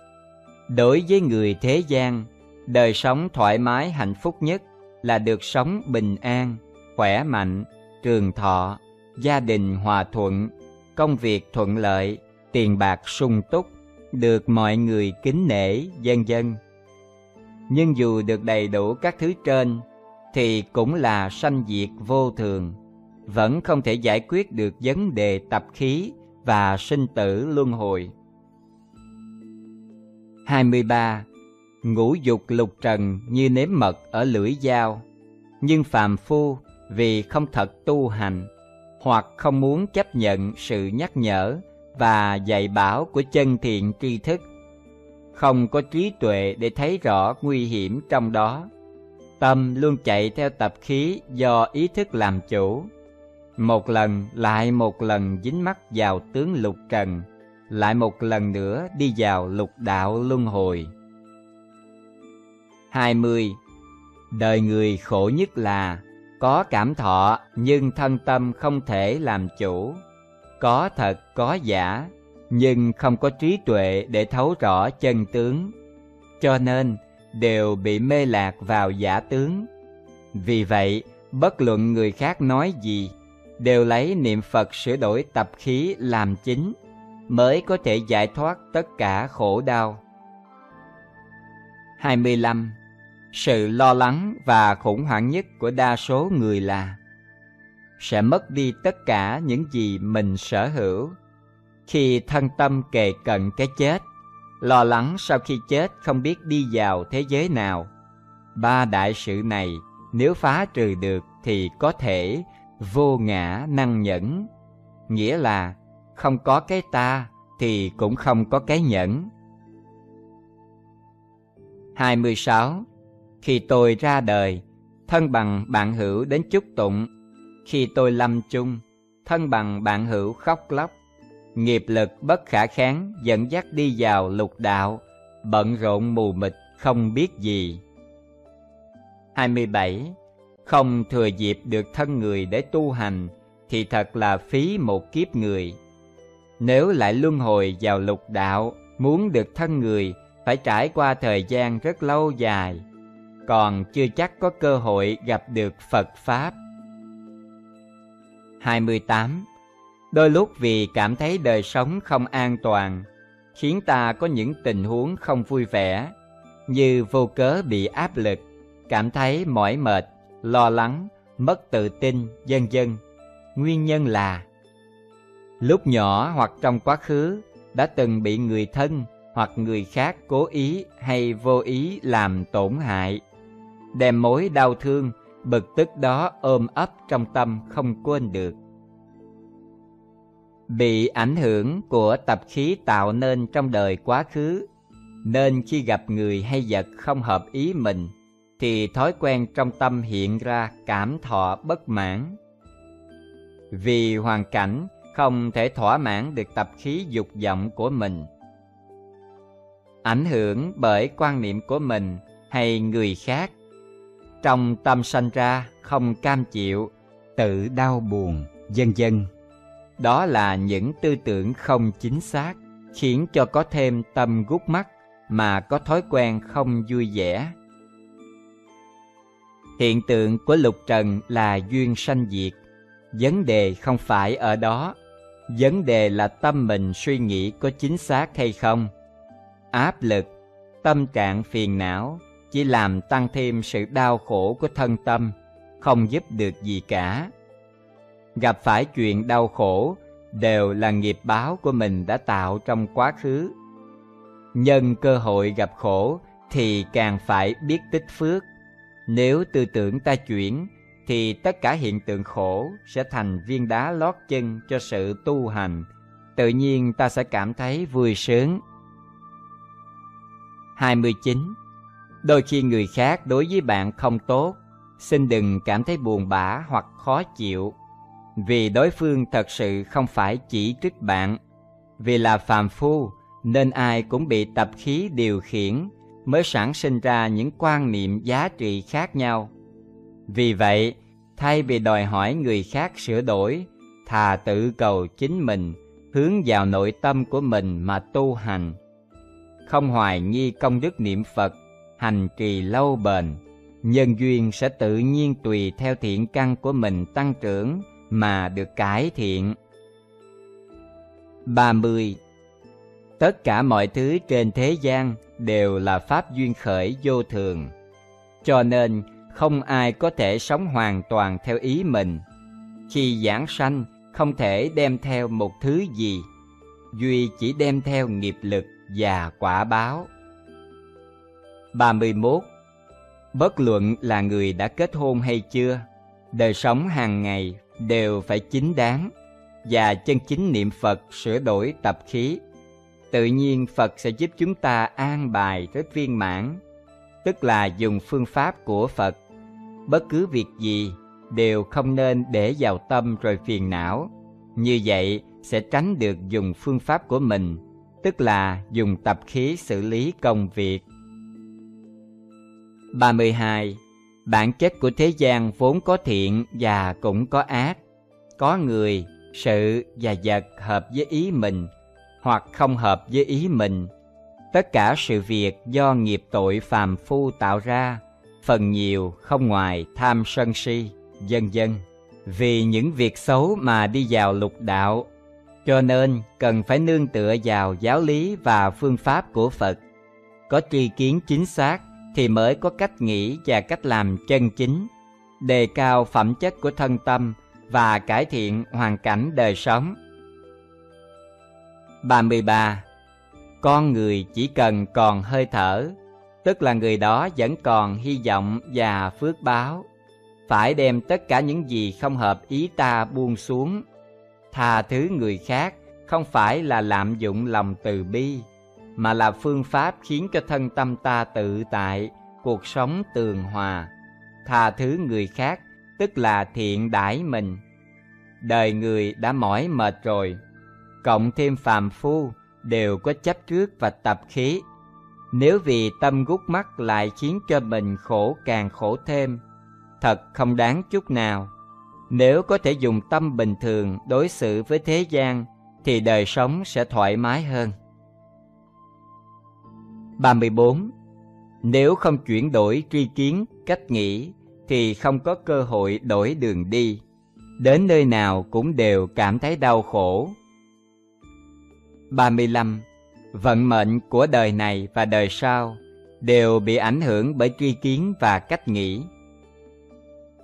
Đối với người thế gian, đời sống thoải mái hạnh phúc nhất là được sống bình an, khỏe mạnh, trường thọ, gia đình hòa thuận, công việc thuận lợi, tiền bạc sung túc, được mọi người kính nể, dân dân. Nhưng dù được đầy đủ các thứ trên, thì cũng là sanh diệt vô thường, vẫn không thể giải quyết được vấn đề tập khí và sinh tử luân hồi. 23. Ngũ dục lục trần như nếm mật ở lưỡi dao, nhưng phàm phu vì không thật tu hành hoặc không muốn chấp nhận sự nhắc nhở và dạy bảo của chân thiện tri thức, không có trí tuệ để thấy rõ nguy hiểm trong đó. Tâm luôn chạy theo tập khí do ý thức làm chủ. Một lần lại một lần dính mắc vào tướng lục trần, lại một lần nữa đi vào lục đạo luân hồi. 20. Đời người khổ nhất là có cảm thọ nhưng thân tâm không thể làm chủ, có thật có giả nhưng không có trí tuệ để thấu rõ chân tướng, cho nên đều bị mê lạc vào giả tướng. Vì vậy, bất luận người khác nói gì, đều lấy niệm Phật sửa đổi tập khí làm chính, mới có thể giải thoát tất cả khổ đau. 25. Sự lo lắng và khủng hoảng nhất của đa số người là sẽ mất đi tất cả những gì mình sở hữu. Khi thân tâm kề cận cái chết, lo lắng sau khi chết không biết đi vào thế giới nào. Ba đại sự này nếu phá trừ được thì có thể vô ngã năng nhẫn, nghĩa là không có cái ta thì cũng không có cái nhẫn. 26. Khi tôi ra đời, thân bằng bạn hữu đến chúc tụng. Khi tôi lâm chung, thân bằng bạn hữu khóc lóc. Nghiệp lực bất khả kháng dẫn dắt đi vào lục đạo, bận rộn mù mịt không biết gì. 27. Không thừa dịp được thân người để tu hành thì thật là phí một kiếp người. Nếu lại luân hồi vào lục đạo, muốn được thân người phải trải qua thời gian rất lâu dài còn chưa chắc có cơ hội gặp được Phật Pháp. 28. Đôi lúc vì cảm thấy đời sống không an toàn, khiến ta có những tình huống không vui vẻ, như vô cớ bị áp lực, cảm thấy mỏi mệt, lo lắng, mất tự tin, vân vân. Nguyên nhân là lúc nhỏ hoặc trong quá khứ đã từng bị người thân hoặc người khác cố ý hay vô ý làm tổn hại đem mối đau thương, bực tức đó ôm ấp trong tâm không quên được. Bị ảnh hưởng của tập khí tạo nên trong đời quá khứ, nên khi gặp người hay vật không hợp ý mình, thì thói quen trong tâm hiện ra cảm thọ bất mãn. Vì hoàn cảnh không thể thỏa mãn được tập khí dục vọng của mình. Ảnh hưởng bởi quan niệm của mình hay người khác trong tâm sanh ra không cam chịu, tự đau buồn, vân vân. Đó là những tư tưởng không chính xác, khiến cho có thêm tâm gút mắt mà có thói quen không vui vẻ. Hiện tượng của lục trần là duyên sanh diệt. Vấn đề không phải ở đó. Vấn đề là tâm mình suy nghĩ có chính xác hay không. Áp lực, tâm trạng phiền não chỉ làm tăng thêm sự đau khổ của thân tâm, không giúp được gì cả. Gặp phải chuyện đau khổ đều là nghiệp báo của mình đã tạo trong quá khứ. Nhân cơ hội gặp khổ thì càng phải biết tích phước. Nếu tư tưởng ta chuyển thì tất cả hiện tượng khổ sẽ thành viên đá lót chân cho sự tu hành. Tự nhiên ta sẽ cảm thấy vui sướng. 29. Đôi khi người khác đối với bạn không tốt, xin đừng cảm thấy buồn bã hoặc khó chịu, vì đối phương thật sự không phải chỉ trích bạn. Vì là phàm phu, nên ai cũng bị tập khí điều khiển mới sản sinh ra những quan niệm giá trị khác nhau. Vì vậy, thay vì đòi hỏi người khác sửa đổi, thà tự cầu chính mình, hướng vào nội tâm của mình mà tu hành. Không hoài nghi công đức niệm Phật, hành trì lâu bền, nhân duyên sẽ tự nhiên tùy theo thiện căn của mình tăng trưởng mà được cải thiện. 30. Tất cả mọi thứ trên thế gian đều là pháp duyên khởi vô thường. Cho nên, không ai có thể sống hoàn toàn theo ý mình. Khi giảng sanh, không thể đem theo một thứ gì. Duy chỉ đem theo nghiệp lực và quả báo. 31. Bất luận là người đã kết hôn hay chưa, đời sống hàng ngày đều phải chính đáng và chân chính niệm Phật sửa đổi tập khí. Tự nhiên Phật sẽ giúp chúng ta an bài rất viên mãn, tức là dùng phương pháp của Phật. Bất cứ việc gì đều không nên để vào tâm rồi phiền não. Như vậy sẽ tránh được dùng phương pháp của mình, tức là dùng tập khí xử lý công việc. 32. Bản chất của thế gian vốn có thiện và cũng có ác. Có người, sự và vật hợp với ý mình hoặc không hợp với ý mình. Tất cả sự việc do nghiệp tội phàm phu tạo ra, phần nhiều không ngoài tham sân si, dân dân. Vì những việc xấu mà đi vào lục đạo, cho nên cần phải nương tựa vào giáo lý và phương pháp của Phật. Có tri kiến chính xác thì mới có cách nghĩ và cách làm chân chính, đề cao phẩm chất của thân tâm và cải thiện hoàn cảnh đời sống. 33. Con người chỉ cần còn hơi thở, tức là người đó vẫn còn hy vọng và phước báo. Phải đem tất cả những gì không hợp ý ta buông xuống. Tha thứ người khác không phải là lạm dụng lòng từ bi, mà là phương pháp khiến cho thân tâm ta tự tại, cuộc sống tường hòa. Tha thứ người khác tức là thiện đãi mình. Đời người đã mỏi mệt rồi, cộng thêm phàm phu đều có chấp trước và tập khí. Nếu vì tâm gút mắt lại khiến cho mình khổ càng khổ thêm, thật không đáng chút nào. Nếu có thể dùng tâm bình thường đối xử với thế gian, thì đời sống sẽ thoải mái hơn. 34. Nếu không chuyển đổi tri kiến, cách nghĩ, thì không có cơ hội đổi đường đi. Đến nơi nào cũng đều cảm thấy đau khổ. 35. Vận mệnh của đời này và đời sau đều bị ảnh hưởng bởi tri kiến và cách nghĩ.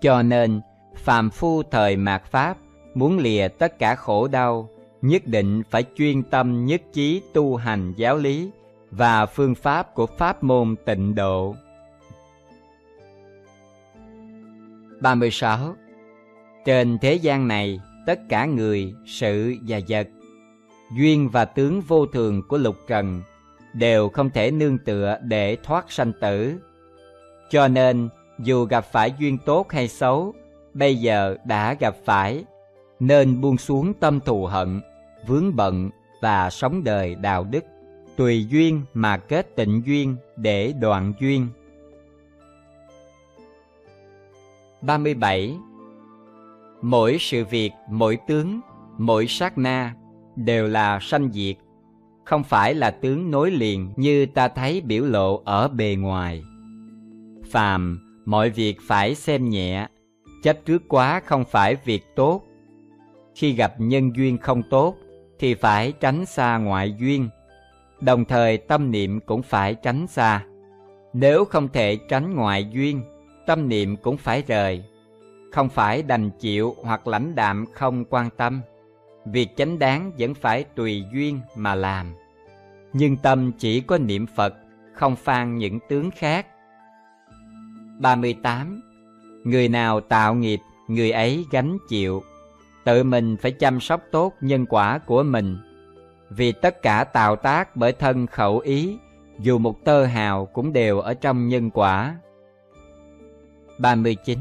Cho nên, phàm phu thời mạt Pháp muốn lìa tất cả khổ đau, nhất định phải chuyên tâm nhất trí tu hành giáo lý và phương pháp của pháp môn tịnh độ. 36. Trên thế gian này, tất cả người, sự và vật, duyên và tướng vô thường của lục trần đều không thể nương tựa để thoát sanh tử. Cho nên, dù gặp phải duyên tốt hay xấu, bây giờ đã gặp phải, nên buông xuống tâm thù hận, vướng bận và sống đời đạo đức tùy duyên mà kết tịnh duyên để đoạn duyên. 37. Mỗi sự việc, mỗi tướng, mỗi sát na đều là sanh diệt, không phải là tướng nối liền như ta thấy biểu lộ ở bề ngoài. Phàm, mọi việc phải xem nhẹ, chấp trước quá không phải việc tốt. Khi gặp nhân duyên không tốt thì phải tránh xa ngoại duyên, đồng thời tâm niệm cũng phải tránh xa. Nếu không thể tránh ngoại duyên, tâm niệm cũng phải rời. Không phải đành chịu hoặc lãnh đạm không quan tâm. Việc chánh đáng vẫn phải tùy duyên mà làm. Nhưng tâm chỉ có niệm Phật, không phan những tướng khác. 38. Người nào tạo nghiệp, người ấy gánh chịu. Tự mình phải chăm sóc tốt nhân quả của mình. Vì tất cả tạo tác bởi thân khẩu ý dù một tơ hào cũng đều ở trong nhân quả. 39.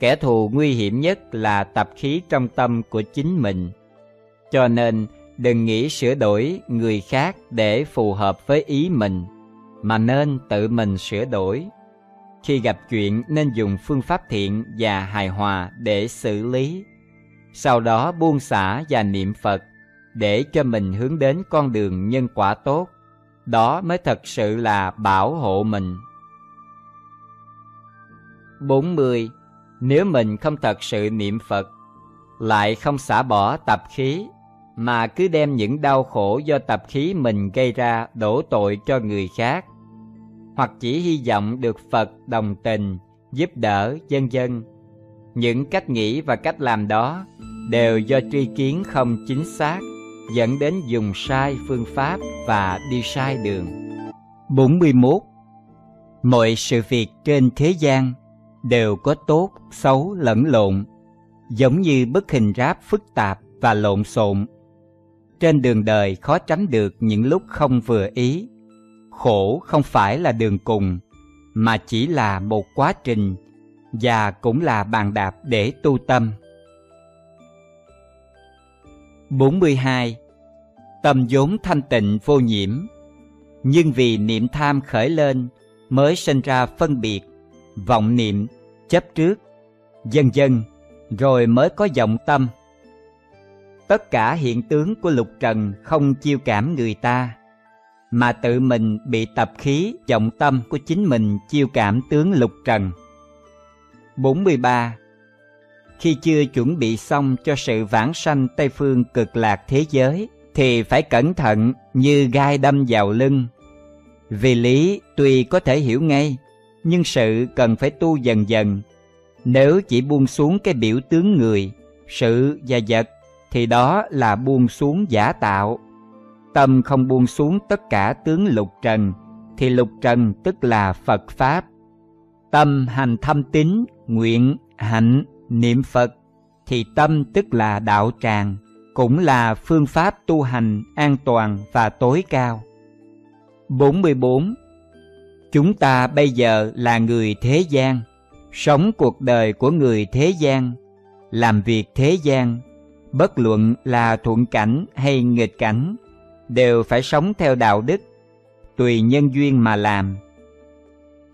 Kẻ thù nguy hiểm nhất là tập khí trong tâm của chính mình. Cho nên, đừng nghĩ sửa đổi người khác để phù hợp với ý mình, mà nên tự mình sửa đổi. Khi gặp chuyện nên dùng phương pháp thiện và hài hòa để xử lý. Sau đó buông xả và niệm Phật để cho mình hướng đến con đường nhân quả tốt đó mới thật sự là bảo hộ mình. 40. Nếu mình không thật sự niệm Phật, lại không xả bỏ tập khí, mà cứ đem những đau khổ do tập khí mình gây ra đổ tội cho người khác, hoặc chỉ hy vọng được Phật đồng tình, giúp đỡ, dân dân. Những cách nghĩ và cách làm đó đều do tri kiến không chính xác dẫn đến dùng sai phương pháp và đi sai đường. 41. Mọi sự việc trên thế gian đều có tốt, xấu lẫn lộn, giống như bức hình ráp phức tạp và lộn xộn. Trên đường đời khó tránh được những lúc không vừa ý. Khổ không phải là đường cùng, mà chỉ là một quá trình và cũng là bàn đạp để tu tâm. 42. Tâm vốn thanh tịnh vô nhiễm, nhưng vì niệm tham khởi lên mới sinh ra phân biệt, vọng niệm, chấp trước, dần dần rồi mới có vọng tâm. Tất cả hiện tướng của lục trần không chiêu cảm người ta, mà tự mình bị tập khí vọng tâm của chính mình chiêu cảm tướng lục trần. 43 khi chưa chuẩn bị xong cho sự vãng sanh Tây phương cực lạc thế giới, thì phải cẩn thận như gai đâm vào lưng. Vì lý tuy có thể hiểu ngay, nhưng sự cần phải tu dần dần. Nếu chỉ buông xuống cái biểu tướng người, sự và vật, thì đó là buông xuống giả tạo. Tâm không buông xuống tất cả tướng lục trần, thì lục trần tức là Phật Pháp. Tâm hành thâm tín, nguyện, hạnh, niệm Phật thì tâm tức là đạo tràng, cũng là phương pháp tu hành an toàn và tối cao. 44. Chúng ta bây giờ là người thế gian, sống cuộc đời của người thế gian, làm việc thế gian, bất luận là thuận cảnh hay nghịch cảnh, đều phải sống theo đạo đức, tùy nhân duyên mà làm.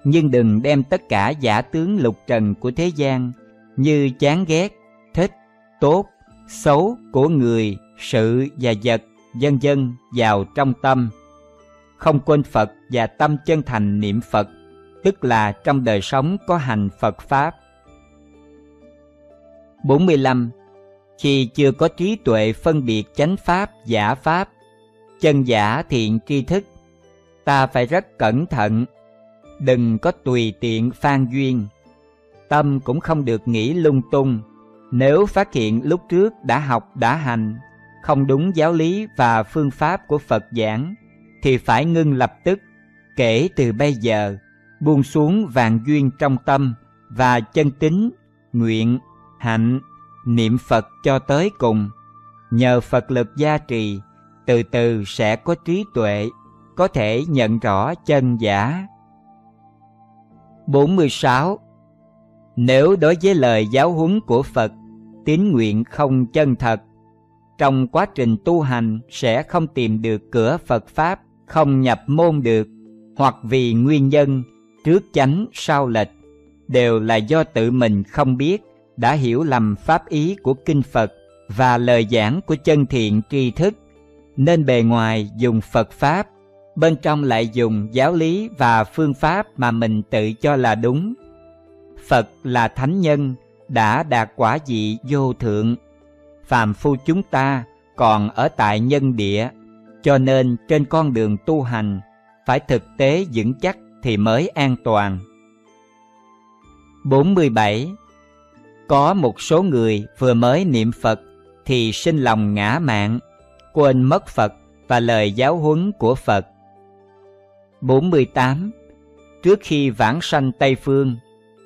Nhưng đừng đem tất cả giả tướng lục trần của thế gian như chán ghét, thích, tốt, xấu của người, sự và vật, dân dân vào trong tâm. Không quên Phật và tâm chân thành niệm Phật, tức là trong đời sống có hành Phật Pháp. 45. Khi chưa có trí tuệ phân biệt chánh Pháp, giả Pháp, chân giả thiện tri thức, ta phải rất cẩn thận, đừng có tùy tiện phan duyên. Tâm cũng không được nghĩ lung tung, nếu phát hiện lúc trước đã học đã hành, không đúng giáo lý và phương pháp của Phật giảng, thì phải ngưng lập tức, kể từ bây giờ, buông xuống vàng duyên trong tâm và chân tính, nguyện, hạnh, niệm Phật cho tới cùng. Nhờ Phật lực gia trì, từ từ sẽ có trí tuệ, có thể nhận rõ chân giả. 46. Nếu đối với lời giáo huấn của Phật tín nguyện không chân thật trong quá trình tu hành sẽ không tìm được cửa phật pháp không nhập môn được hoặc vì nguyên nhân trước chánh sau lệch đều là do tự mình không biết đã hiểu lầm pháp ý của kinh phật và lời giảng của chân thiện tri thức. Nên bề ngoài dùng phật pháp bên trong lại dùng giáo lý và phương pháp mà mình tự cho là đúng. Phật là thánh nhân, đã đạt quả vị vô thượng. Phàm phu chúng ta còn ở tại nhân địa, cho nên trên con đường tu hành phải thực tế vững chắc thì mới an toàn. 47. Có một số người vừa mới niệm Phật thì sinh lòng ngã mạn, quên mất Phật và lời giáo huấn của Phật. 48. Trước khi vãng sanh Tây Phương,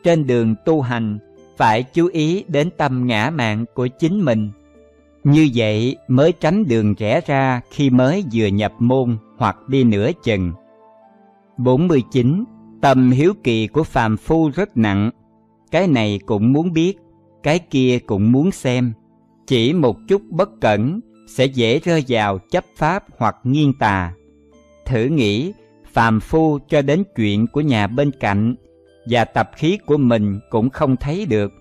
trên đường tu hành phải chú ý đến tâm ngã mạn của chính mình. Như vậy mới tránh đường rẽ ra khi mới vừa nhập môn hoặc đi nửa chừng. 49. Tâm hiếu kỳ của phàm phu rất nặng. Cái này cũng muốn biết, cái kia cũng muốn xem. Chỉ một chút bất cẩn sẽ dễ rơi vào chấp pháp hoặc nghiêng tà. Thử nghĩ, phàm phu cho đến chuyện của nhà bên cạnh và tập khí của mình cũng không thấy được,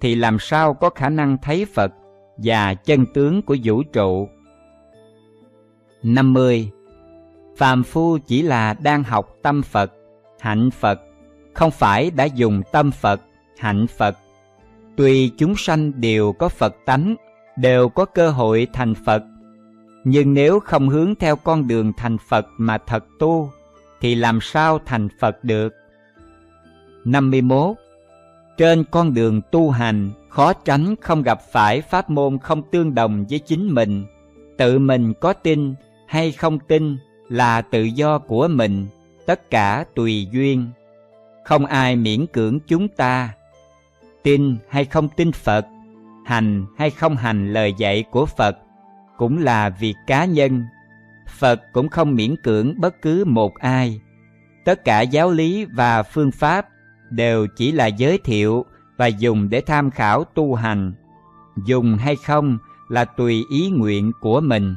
thì làm sao có khả năng thấy Phật và chân tướng của vũ trụ? 50. Phàm phu chỉ là đang học tâm Phật, hạnh Phật, không phải đã dùng tâm Phật, hạnh Phật. Tuy chúng sanh đều có Phật tánh, đều có cơ hội thành Phật, nhưng nếu không hướng theo con đường thành Phật mà thật tu, thì làm sao thành Phật được? 51. Trên con đường tu hành, khó tránh không gặp phải pháp môn không tương đồng với chính mình. Tự mình có tin hay không tin là tự do của mình, tất cả tùy duyên. Không ai miễn cưỡng chúng ta. Tin hay không tin Phật, hành hay không hành lời dạy của Phật cũng là việc cá nhân. Phật cũng không miễn cưỡng bất cứ một ai. Tất cả giáo lý và phương pháp đều chỉ là giới thiệu và dùng để tham khảo tu hành. Dùng hay không là tùy ý nguyện của mình.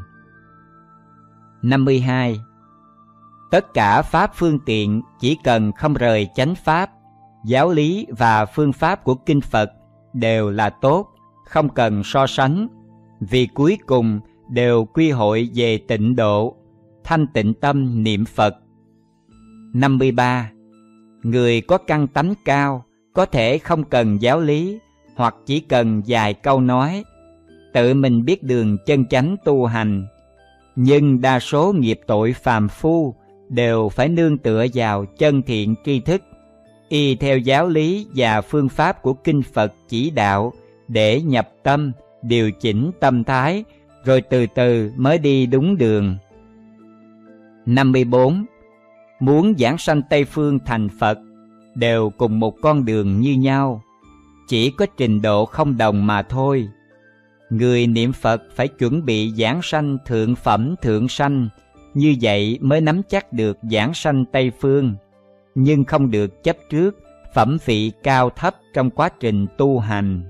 52. Tất cả pháp phương tiện chỉ cần không rời chánh pháp, giáo lý và phương pháp của kinh Phật đều là tốt, không cần so sánh, vì cuối cùng đều quy hội về tịnh độ, thanh tịnh tâm niệm Phật. 53. Người có căn tánh cao có thể không cần giáo lý hoặc chỉ cần vài câu nói, tự mình biết đường chân chánh tu hành. Nhưng đa số nghiệp tội phàm phu đều phải nương tựa vào chân thiện tri thức, y theo giáo lý và phương pháp của kinh Phật chỉ đạo để nhập tâm, điều chỉnh tâm thái, rồi từ từ mới đi đúng đường. 54 muốn giảng sanh Tây Phương thành Phật đều cùng một con đường như nhau, chỉ có trình độ không đồng mà thôi. Người niệm Phật phải chuẩn bị giảng sanh thượng phẩm thượng sanh, như vậy mới nắm chắc được giảng sanh Tây Phương, nhưng không được chấp trước phẩm vị cao thấp trong quá trình tu hành.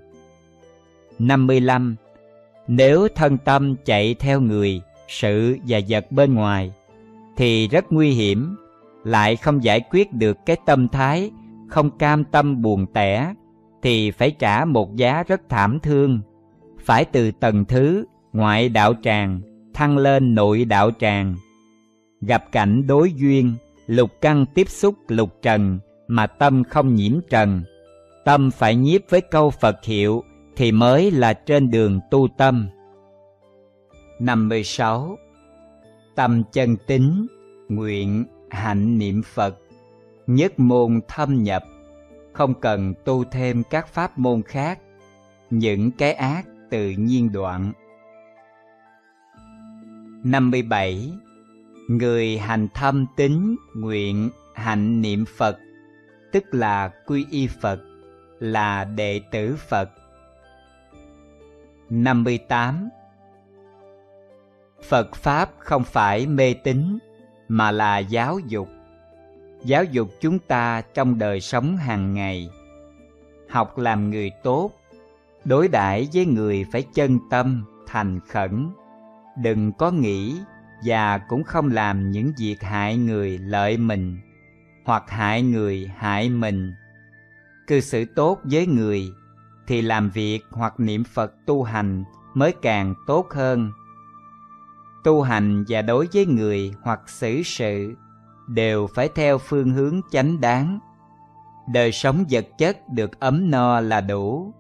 55. Nếu thân tâm chạy theo người, sự và vật bên ngoài, thì rất nguy hiểm lại không giải quyết được cái tâm thái, không cam tâm buồn tẻ, thì phải trả một giá rất thảm thương. Phải từ tầng thứ, ngoại đạo tràng, thăng lên nội đạo tràng. Gặp cảnh đối duyên, lục căn tiếp xúc lục trần, mà tâm không nhiễm trần. Tâm phải nhiếp với câu phật hiệu, thì mới là trên đường tu tâm. Năm mươi sáu. Tâm chân tính, nguyện hạnh niệm Phật, nhất môn thâm nhập, không cần tu thêm các pháp môn khác, những cái ác tự nhiên đoạn. 57. Người hành thâm tính, nguyện, hạnh niệm Phật, tức là quy y Phật, là đệ tử Phật. 58. Phật Pháp không phải mê tín mà là giáo dục. Giáo dục chúng ta trong đời sống hàng ngày. Học làm người tốt, đối đãi với người phải chân tâm, thành khẩn. Đừng có nghĩ và cũng không làm những việc hại người lợi mình hoặc hại người hại mình. Cư xử tốt với người thì làm việc hoặc niệm phật tu hành mới càng tốt hơn tu hành và đối với người hoặc xử sự đều phải theo phương hướng chánh đáng. Đời sống vật chất được ấm no là đủ.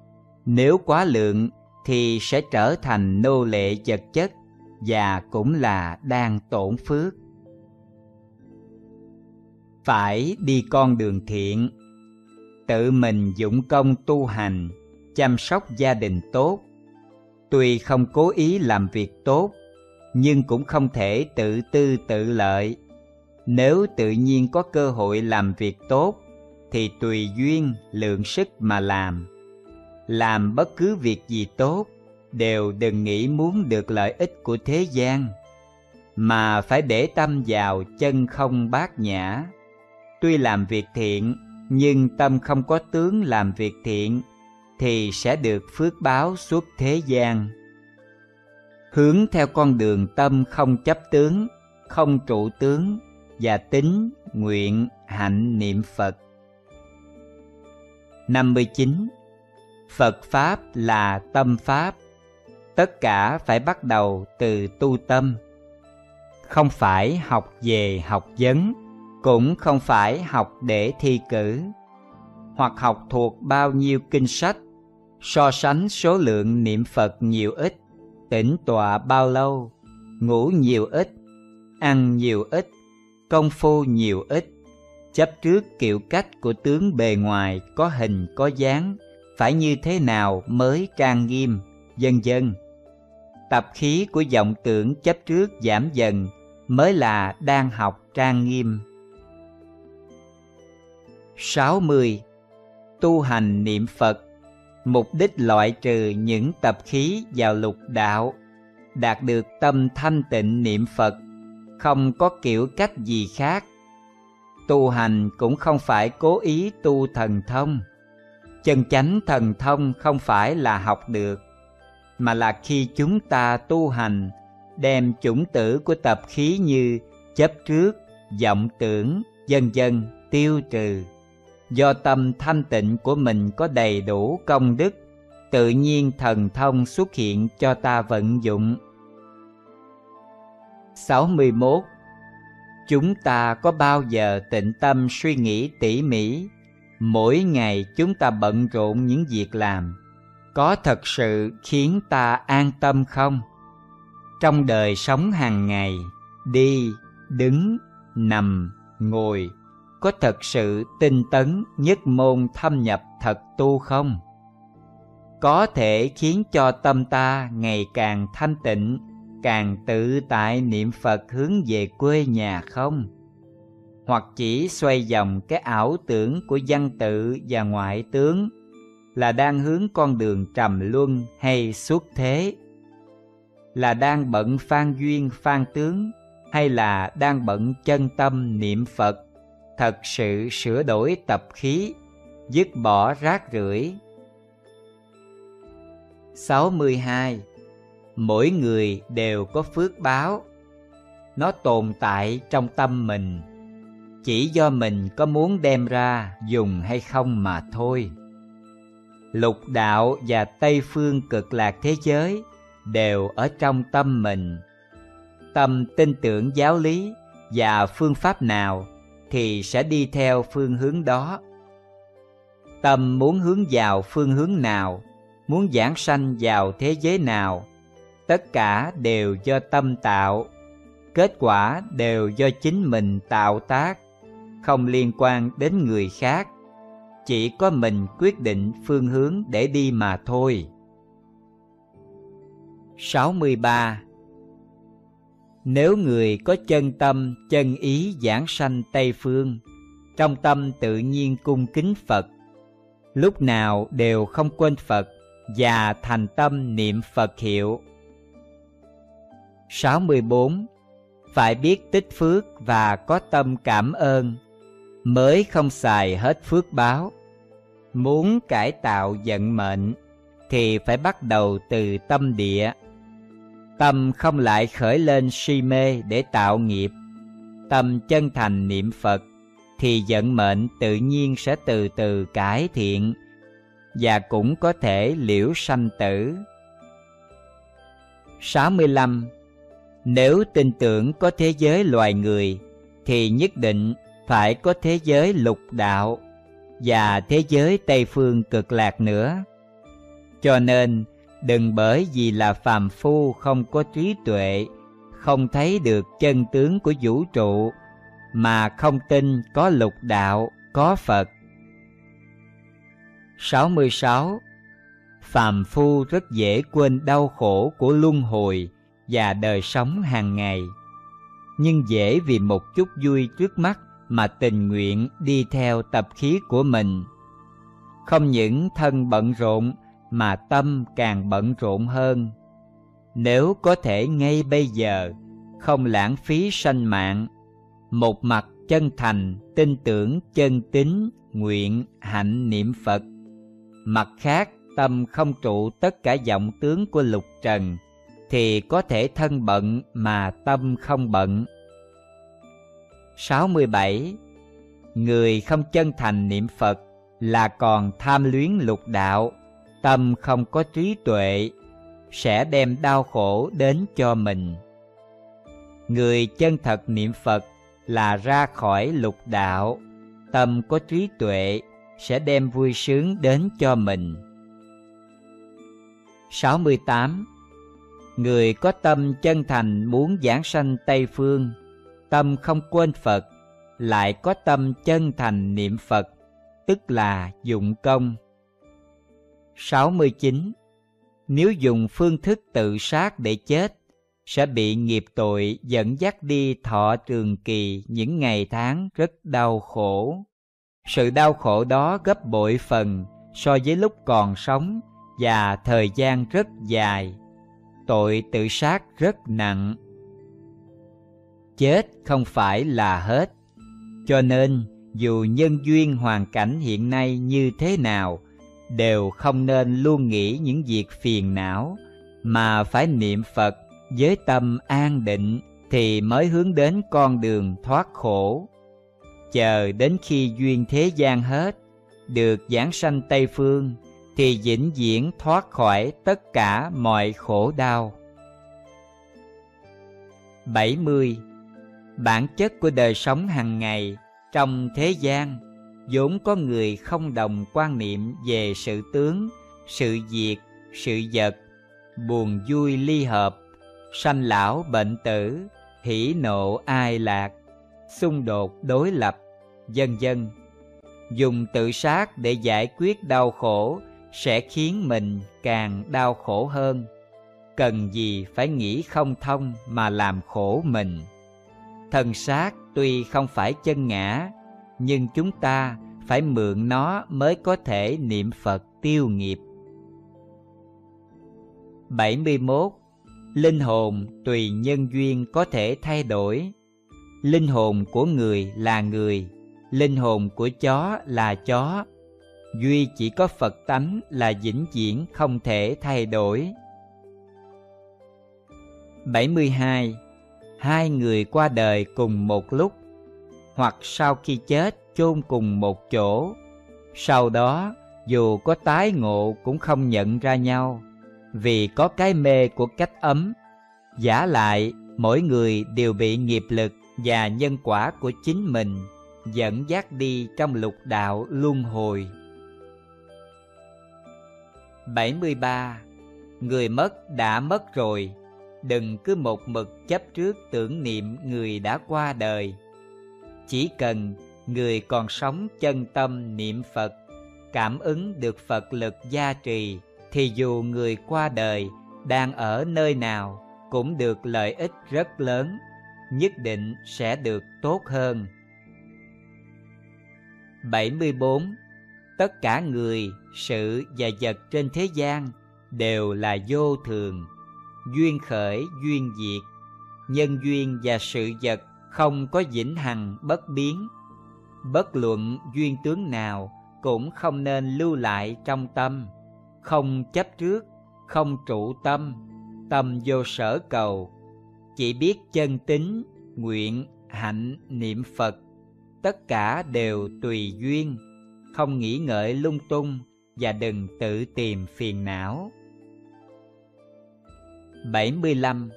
Nếu quá lượng thì sẽ trở thành nô lệ vật chất và cũng là đang tổn phước. Phải đi con đường thiện, tự mình dụng công tu hành, chăm sóc gia đình tốt. Tuy không cố ý làm việc tốt nhưng cũng không thể tự tư tự lợi. Nếu tự nhiên có cơ hội làm việc tốt, thì tùy duyên lượng sức mà làm. Làm bất cứ việc gì tốt, đều đừng nghĩ muốn được lợi ích của thế gian, mà phải để tâm vào chân không bát nhã. Tuy làm việc thiện, nhưng tâm không có tướng làm việc thiện, thì sẽ được phước báo suốt thế gian hướng theo con đường tâm không chấp tướng, không trụ tướng, và tính, nguyện, hạnh niệm phật. 59. Phật Pháp là tâm Pháp. Tất cả phải bắt đầu từ tu tâm. Không phải học về học vấn, Cũng không phải học để thi cử, Hoặc học thuộc bao nhiêu kinh sách, So sánh số lượng niệm Phật nhiều ít. Tĩnh tọa bao lâu? Ngủ nhiều ít, Ăn nhiều ít, Công phu nhiều ít. Chấp trước kiểu cách của tướng bề ngoài có hình, có dáng, phải như thế nào mới trang nghiêm? Vân vân. Tập khí của vọng tưởng chấp trước giảm dần mới là đang học trang nghiêm. 60. Tu hành niệm Phật Mục đích loại trừ những tập khí vào lục đạo, Đạt được tâm thanh tịnh niệm Phật, Không có kiểu cách gì khác. Tu hành cũng không phải cố ý tu thần thông. Chân chánh thần thông không phải là học được, mà là khi chúng ta tu hành, đem chủng tử của tập khí như chấp trước, vọng tưởng, vân vân, tiêu trừ do tâm thanh tịnh của mình có đầy đủ công đức, tự nhiên thần thông xuất hiện cho ta vận dụng. 61 chúng ta có bao giờ tịnh tâm suy nghĩ tỉ mỉ? Mỗi ngày chúng ta bận rộn những việc làm. Có thật sự khiến ta an tâm không? Trong đời sống hàng ngày, đi, đứng, nằm, ngồi có thật sự tinh tấn nhất môn thâm nhập thật tu không có thể khiến cho tâm ta ngày càng thanh tịnh càng tự tại niệm Phật hướng về quê nhà không? Hoặc chỉ xoay vòng cái ảo tưởng của văn tự và ngoại tướng là đang hướng con đường trầm luân hay xuất thế? Là đang bận phan duyên phan tướng hay là đang bận chân tâm niệm Phật, thật sự sửa đổi tập khí, dứt bỏ rác rưởi. 62 mỗi người đều có phước báo. Nó tồn tại trong tâm mình. Chỉ do mình có muốn đem ra dùng hay không mà thôi. Lục đạo và tây phương cực lạc thế giới đều ở trong tâm mình. Tâm tin tưởng giáo lý và phương pháp nào thì sẽ đi theo phương hướng đó. Tâm muốn hướng vào phương hướng nào, muốn giảng sanh vào thế giới nào, tất cả đều do tâm tạo. Kết quả đều do chính mình tạo tác, không liên quan đến người khác. Chỉ có mình quyết định phương hướng để đi mà thôi. 63 nếu người có chân tâm, chân ý giảng sanh Tây Phương, trong tâm tự nhiên cung kính Phật, lúc nào đều không quên Phật và thành tâm niệm Phật hiệu 64. Phải biết tích phước và có tâm cảm ơn mới không xài hết phước báo. Muốn cải tạo vận mệnh thì phải bắt đầu từ tâm địa. Tâm không lại khởi lên si mê để tạo nghiệp. Tâm chân thành niệm Phật thì vận mệnh tự nhiên sẽ từ từ cải thiện và cũng có thể liễu sanh tử. 65 nếu tin tưởng có thế giới loài người thì nhất định phải có thế giới lục đạo và thế giới Tây phương cực lạc nữa. Cho nên, đừng bởi vì là phàm phu không có trí tuệ, không thấy được chân tướng của vũ trụ, mà không tin có lục đạo, có Phật. 66. Phàm phu rất dễ quên đau khổ của luân hồi và đời sống hàng ngày, nhưng dễ vì một chút vui trước mắt mà tình nguyện đi theo tập khí của mình. Không những thân bận rộn mà tâm càng bận rộn hơn. Nếu có thể ngay bây giờ không lãng phí sanh mạng, một mặt chân thành tin tưởng chân tín nguyện hạnh niệm Phật, mặt khác tâm không trụ tất cả vọng tướng của lục trần thì có thể thân bận mà tâm không bận 67. Người không chân thành niệm Phật là còn tham luyến lục đạo, tâm không có trí tuệ, sẽ đem đau khổ đến cho mình. Người chân thật niệm Phật là ra khỏi lục đạo, tâm có trí tuệ sẽ đem vui sướng đến cho mình. 68. Người có tâm chân thành muốn giảng sanh Tây Phương tâm không quên Phật, lại có tâm chân thành niệm Phật, tức là dụng công. 69. Nếu dùng phương thức tự sát để chết, sẽ bị nghiệp tội dẫn dắt đi thọ trường kỳ những ngày tháng rất đau khổ. Sự đau khổ đó gấp bội phần so với lúc còn sống và thời gian rất dài. Tội tự sát rất nặng chết không phải là hết cho nên dù nhân duyên hoàn cảnh hiện nay như thế nào đều không nên luôn nghĩ những việc phiền não, mà phải niệm phật với tâm an định thì mới hướng đến con đường thoát khổ. Chờ đến khi duyên thế gian hết, được giảng sanh tây phương, thì vĩnh viễn thoát khỏi tất cả mọi khổ đau. 70 bản chất của đời sống hàng ngày trong thế gian vốn có người không đồng quan niệm về sự tướng sự diệt sự vật buồn vui ly hợp sanh lão bệnh tử hỷ nộ ai lạc xung đột đối lập vân vân. Dùng tự sát để giải quyết đau khổ sẽ khiến mình càng đau khổ hơn. Cần gì phải nghĩ không thông mà làm khổ mình? Thân xác tuy không phải chân ngã, nhưng chúng ta phải mượn nó mới có thể niệm Phật tiêu nghiệp. 71. Linh hồn tùy nhân duyên có thể thay đổi. Linh hồn của người là người, linh hồn của chó là chó. Duy chỉ có Phật tánh là vĩnh viễn không thể thay đổi. 72 hai người qua đời cùng một lúc hoặc sau khi chết chôn cùng một chỗ. Sau đó, dù có tái ngộ cũng không nhận ra nhau, vì có cái mê của cách ấm. Giả lại, mỗi người đều bị nghiệp lực và nhân quả của chính mình dẫn dắt đi trong lục đạo luân hồi. 73. Người mất đã mất rồi, đừng cứ một mực chấp trước tưởng niệm người đã qua đời chỉ cần người còn sống chân tâm niệm phật cảm ứng được phật lực gia trì thì dù người qua đời đang ở nơi nào cũng được lợi ích rất lớn nhất định sẽ được tốt hơn 74. Tất cả người, sự và vật trên thế gian đều là vô thường duyên khởi duyên diệt nhân duyên và sự vật không có vĩnh hằng bất biến. Bất luận duyên tướng nào cũng không nên lưu lại trong tâm, không chấp trước, không trụ tâm tâm vô sở cầu. Chỉ biết chân tính nguyện, hạnh niệm phật, tất cả đều tùy duyên, không nghĩ ngợi lung tung và đừng tự tìm phiền não. 75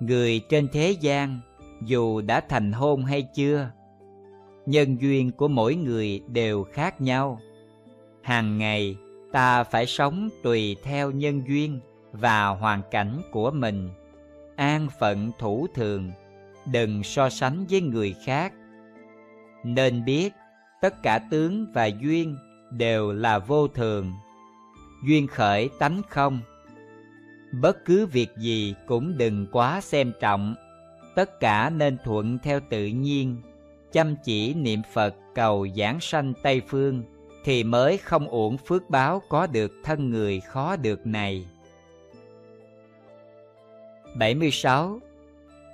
Người trên thế gian dù đã thành hôn hay chưa, nhân duyên của mỗi người đều khác nhau. Hàng ngày, ta phải sống tùy theo nhân duyên và hoàn cảnh của mình. An phận thủ thường, đừng so sánh với người khác. Nên biết, tất cả tướng và duyên đều là vô thường. Duyên khởi tánh không. Bất cứ việc gì cũng đừng quá xem trọng tất cả nên thuận theo tự nhiên chăm chỉ niệm phật cầu giảng sanh tây phương thì mới không uổng phước báo có được thân người khó được này 76.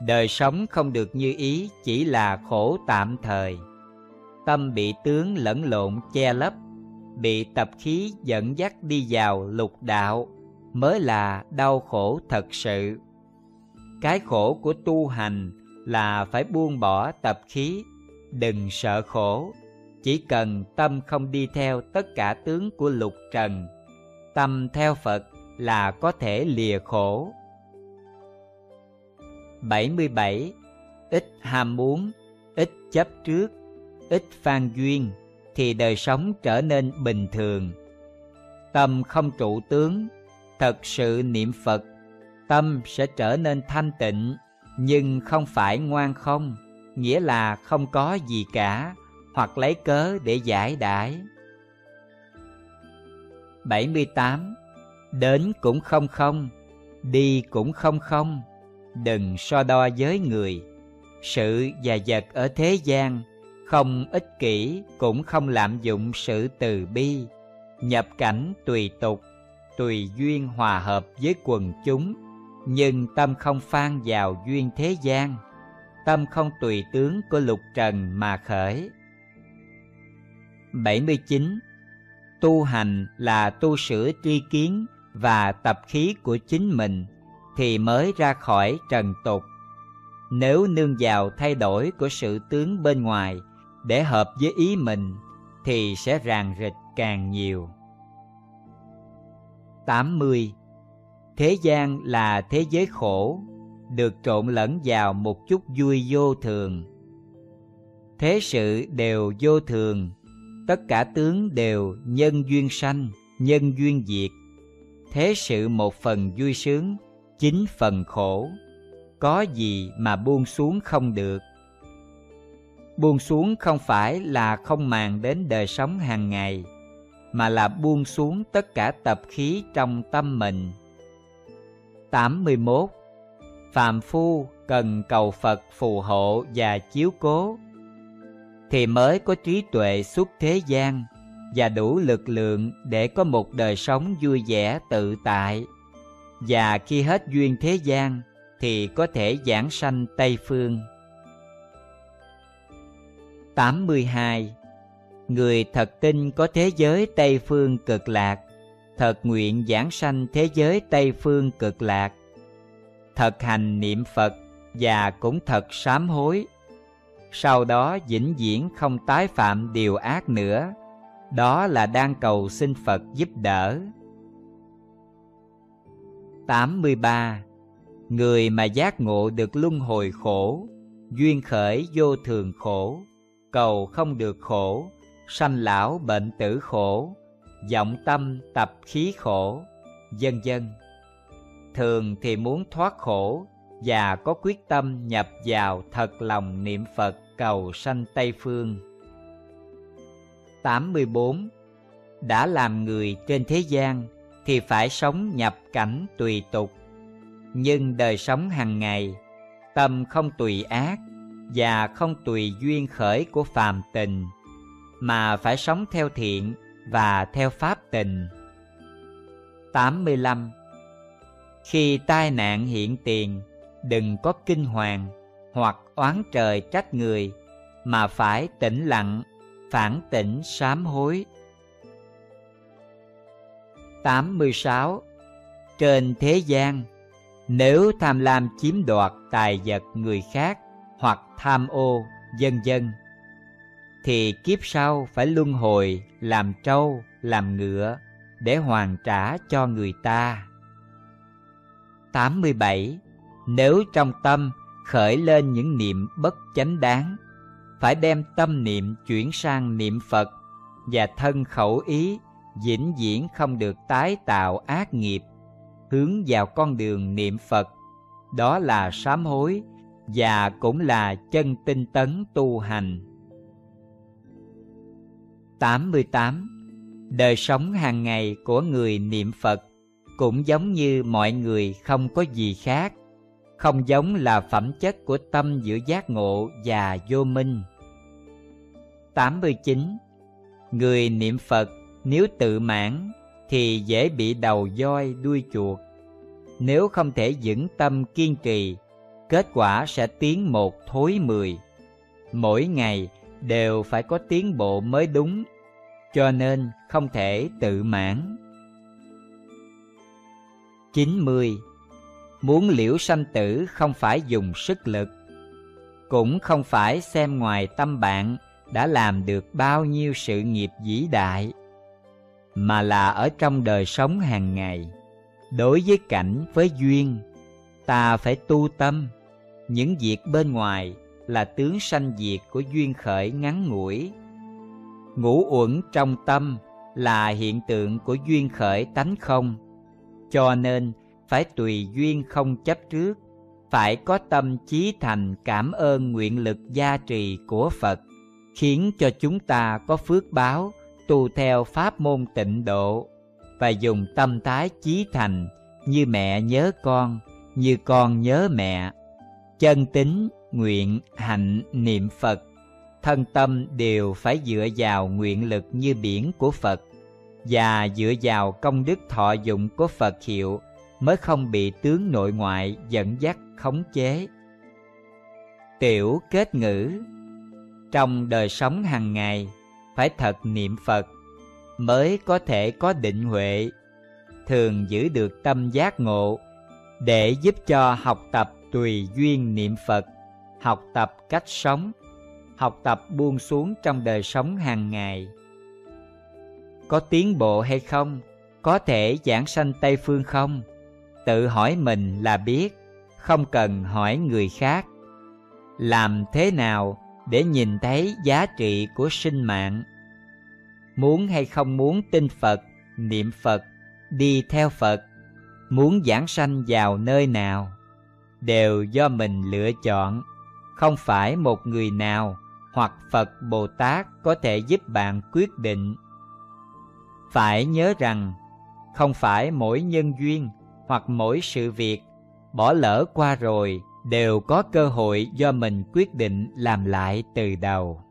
Đời sống không được như ý chỉ là khổ tạm thời. Tâm bị tướng lẫn lộn che lấp, bị tập khí dẫn dắt đi vào lục đạo mới là đau khổ thật sự. Cái khổ của tu hành là phải buông bỏ tập khí, đừng sợ khổ, chỉ cần tâm không đi theo tất cả tướng của lục trần, tâm theo Phật là có thể lìa khổ 77. Ít ham muốn, ít chấp trước, ít phan duyên thì đời sống trở nên bình thường. Tâm không trụ tướng, thật sự niệm Phật, tâm sẽ trở nên thanh tịnh, nhưng không phải ngoan không, nghĩa là không có gì cả, hoặc lấy cớ để giải đãi. 78. Đến cũng không không, đi cũng không không, đừng so đo với người sự và vật ở thế gian không ích kỷ cũng không lạm dụng sự từ bi nhập cảnh tùy tục tùy duyên hòa hợp với quần chúng nhưng tâm không phan vào duyên thế gian tâm không tùy tướng của lục trần mà khởi 79. Tu hành là tu sửa tri kiến và tập khí của chính mình thì mới ra khỏi trần tục. Nếu nương vào thay đổi của sự tướng bên ngoài để hợp với ý mình thì sẽ ràng rịch càng nhiều. 80. Thế gian là thế giới khổ, được trộn lẫn vào một chút vui vô thường. Thế sự đều vô thường, tất cả tướng đều nhân duyên sanh, nhân duyên diệt. Thế sự một phần vui sướng chính phần khổ có gì mà buông xuống không được buông xuống không phải là không màng đến đời sống hàng ngày mà là buông xuống tất cả tập khí trong tâm mình 81. Phạm phu cần cầu Phật phù hộ và chiếu cố thì mới có trí tuệ suốt thế gian và đủ lực lượng để có một đời sống vui vẻ tự tại và khi hết duyên thế gian thì có thể giảng sanh Tây Phương. 82. Người thật tin có thế giới Tây Phương cực lạc, thật nguyện giảng sanh thế giới Tây Phương cực lạc, thật hành niệm Phật và cũng thật sám hối. Sau đó vĩnh viễn không tái phạm điều ác nữa, đó là đang cầu xin Phật giúp đỡ. 83. Người mà giác ngộ được luân hồi khổ, duyên khởi vô thường khổ, cầu không được khổ, sanh lão bệnh tử khổ, vọng tâm tập khí khổ, vân vân. Thường thì muốn thoát khổ và có quyết tâm nhập vào thật lòng niệm Phật cầu sanh Tây Phương. 84. Đã làm người trên thế gian thì phải sống nhập cảnh tùy tục nhưng đời sống hàng ngày tâm không tùy ác và không tùy duyên khởi của phàm tình mà phải sống theo thiện và theo pháp tình. 85 khi tai nạn hiện tiền đừng có kinh hoàng hoặc oán trời trách người mà phải tĩnh lặng phản tỉnh sám hối. 86. Trên thế gian, nếu tham lam chiếm đoạt tài vật người khác hoặc tham ô, dân dân thì kiếp sau phải luân hồi làm trâu, làm ngựa để hoàn trả cho người ta. 87. Nếu trong tâm khởi lên những niệm bất chánh đáng, phải đem tâm niệm chuyển sang niệm phật và thân khẩu ý vĩnh viễn không được tái tạo ác nghiệp hướng vào con đường niệm phật đó là sám hối và cũng là chân tinh tấn tu hành 88. Đời sống hàng ngày của người niệm Phật cũng giống như mọi người không có gì khác, không giống là phẩm chất của tâm giữa giác ngộ và vô minh. 89. Người niệm Phật nếu tự mãn thì dễ bị đầu voi đuôi chuột. Nếu không thể vững tâm kiên trì, kết quả sẽ tiến một thối mười. Mỗi ngày đều phải có tiến bộ mới đúng, cho nên không thể tự mãn. 90. Muốn liễu sanh tử không phải dùng sức lực, cũng không phải xem ngoài tâm bạn đã làm được bao nhiêu sự nghiệp vĩ đại, mà là ở trong đời sống hàng ngày. Đối với cảnh với duyên, ta phải tu tâm, những việc bên ngoài là tướng sanh diệt của duyên khởi ngắn ngủi. Ngũ uẩn trong tâm là hiện tượng của duyên khởi tánh không, cho nên phải tùy duyên không chấp trước, phải có tâm chí thành cảm ơn nguyện lực gia trì của Phật, khiến cho chúng ta có phước báo tu theo pháp môn tịnh độ và dùng tâm tái chí thành như mẹ nhớ con, như con nhớ mẹ. Chân tính nguyện, hạnh, niệm Phật, thân tâm đều phải dựa vào nguyện lực như biển của Phật. Và dựa vào công đức thọ dụng của Phật hiệu mới không bị tướng nội ngoại dẫn dắt khống chế. Tiểu kết ngữ. Trong đời sống hàng ngày, phải thật niệm Phật mới có thể có định huệ, thường giữ được tâm giác ngộ để giúp cho học tập tùy duyên niệm Phật học tập cách sống, học tập buông xuống trong đời sống hàng ngày. Có tiến bộ hay không? Có thể giảng sanh tây phương không? Tự hỏi mình là biết, không cần hỏi người khác. Làm thế nào để nhìn thấy giá trị của sinh mạng? Muốn hay không muốn tin phật, niệm phật, đi theo phật? Muốn giảng sanh vào nơi nào? Đều do mình lựa chọn không phải một người nào hoặc phật bồ tát có thể giúp bạn quyết định. Phải nhớ rằng, không phải mỗi nhân duyên hoặc mỗi sự việc bỏ lỡ qua rồi đều có cơ hội do mình quyết định làm lại từ đầu.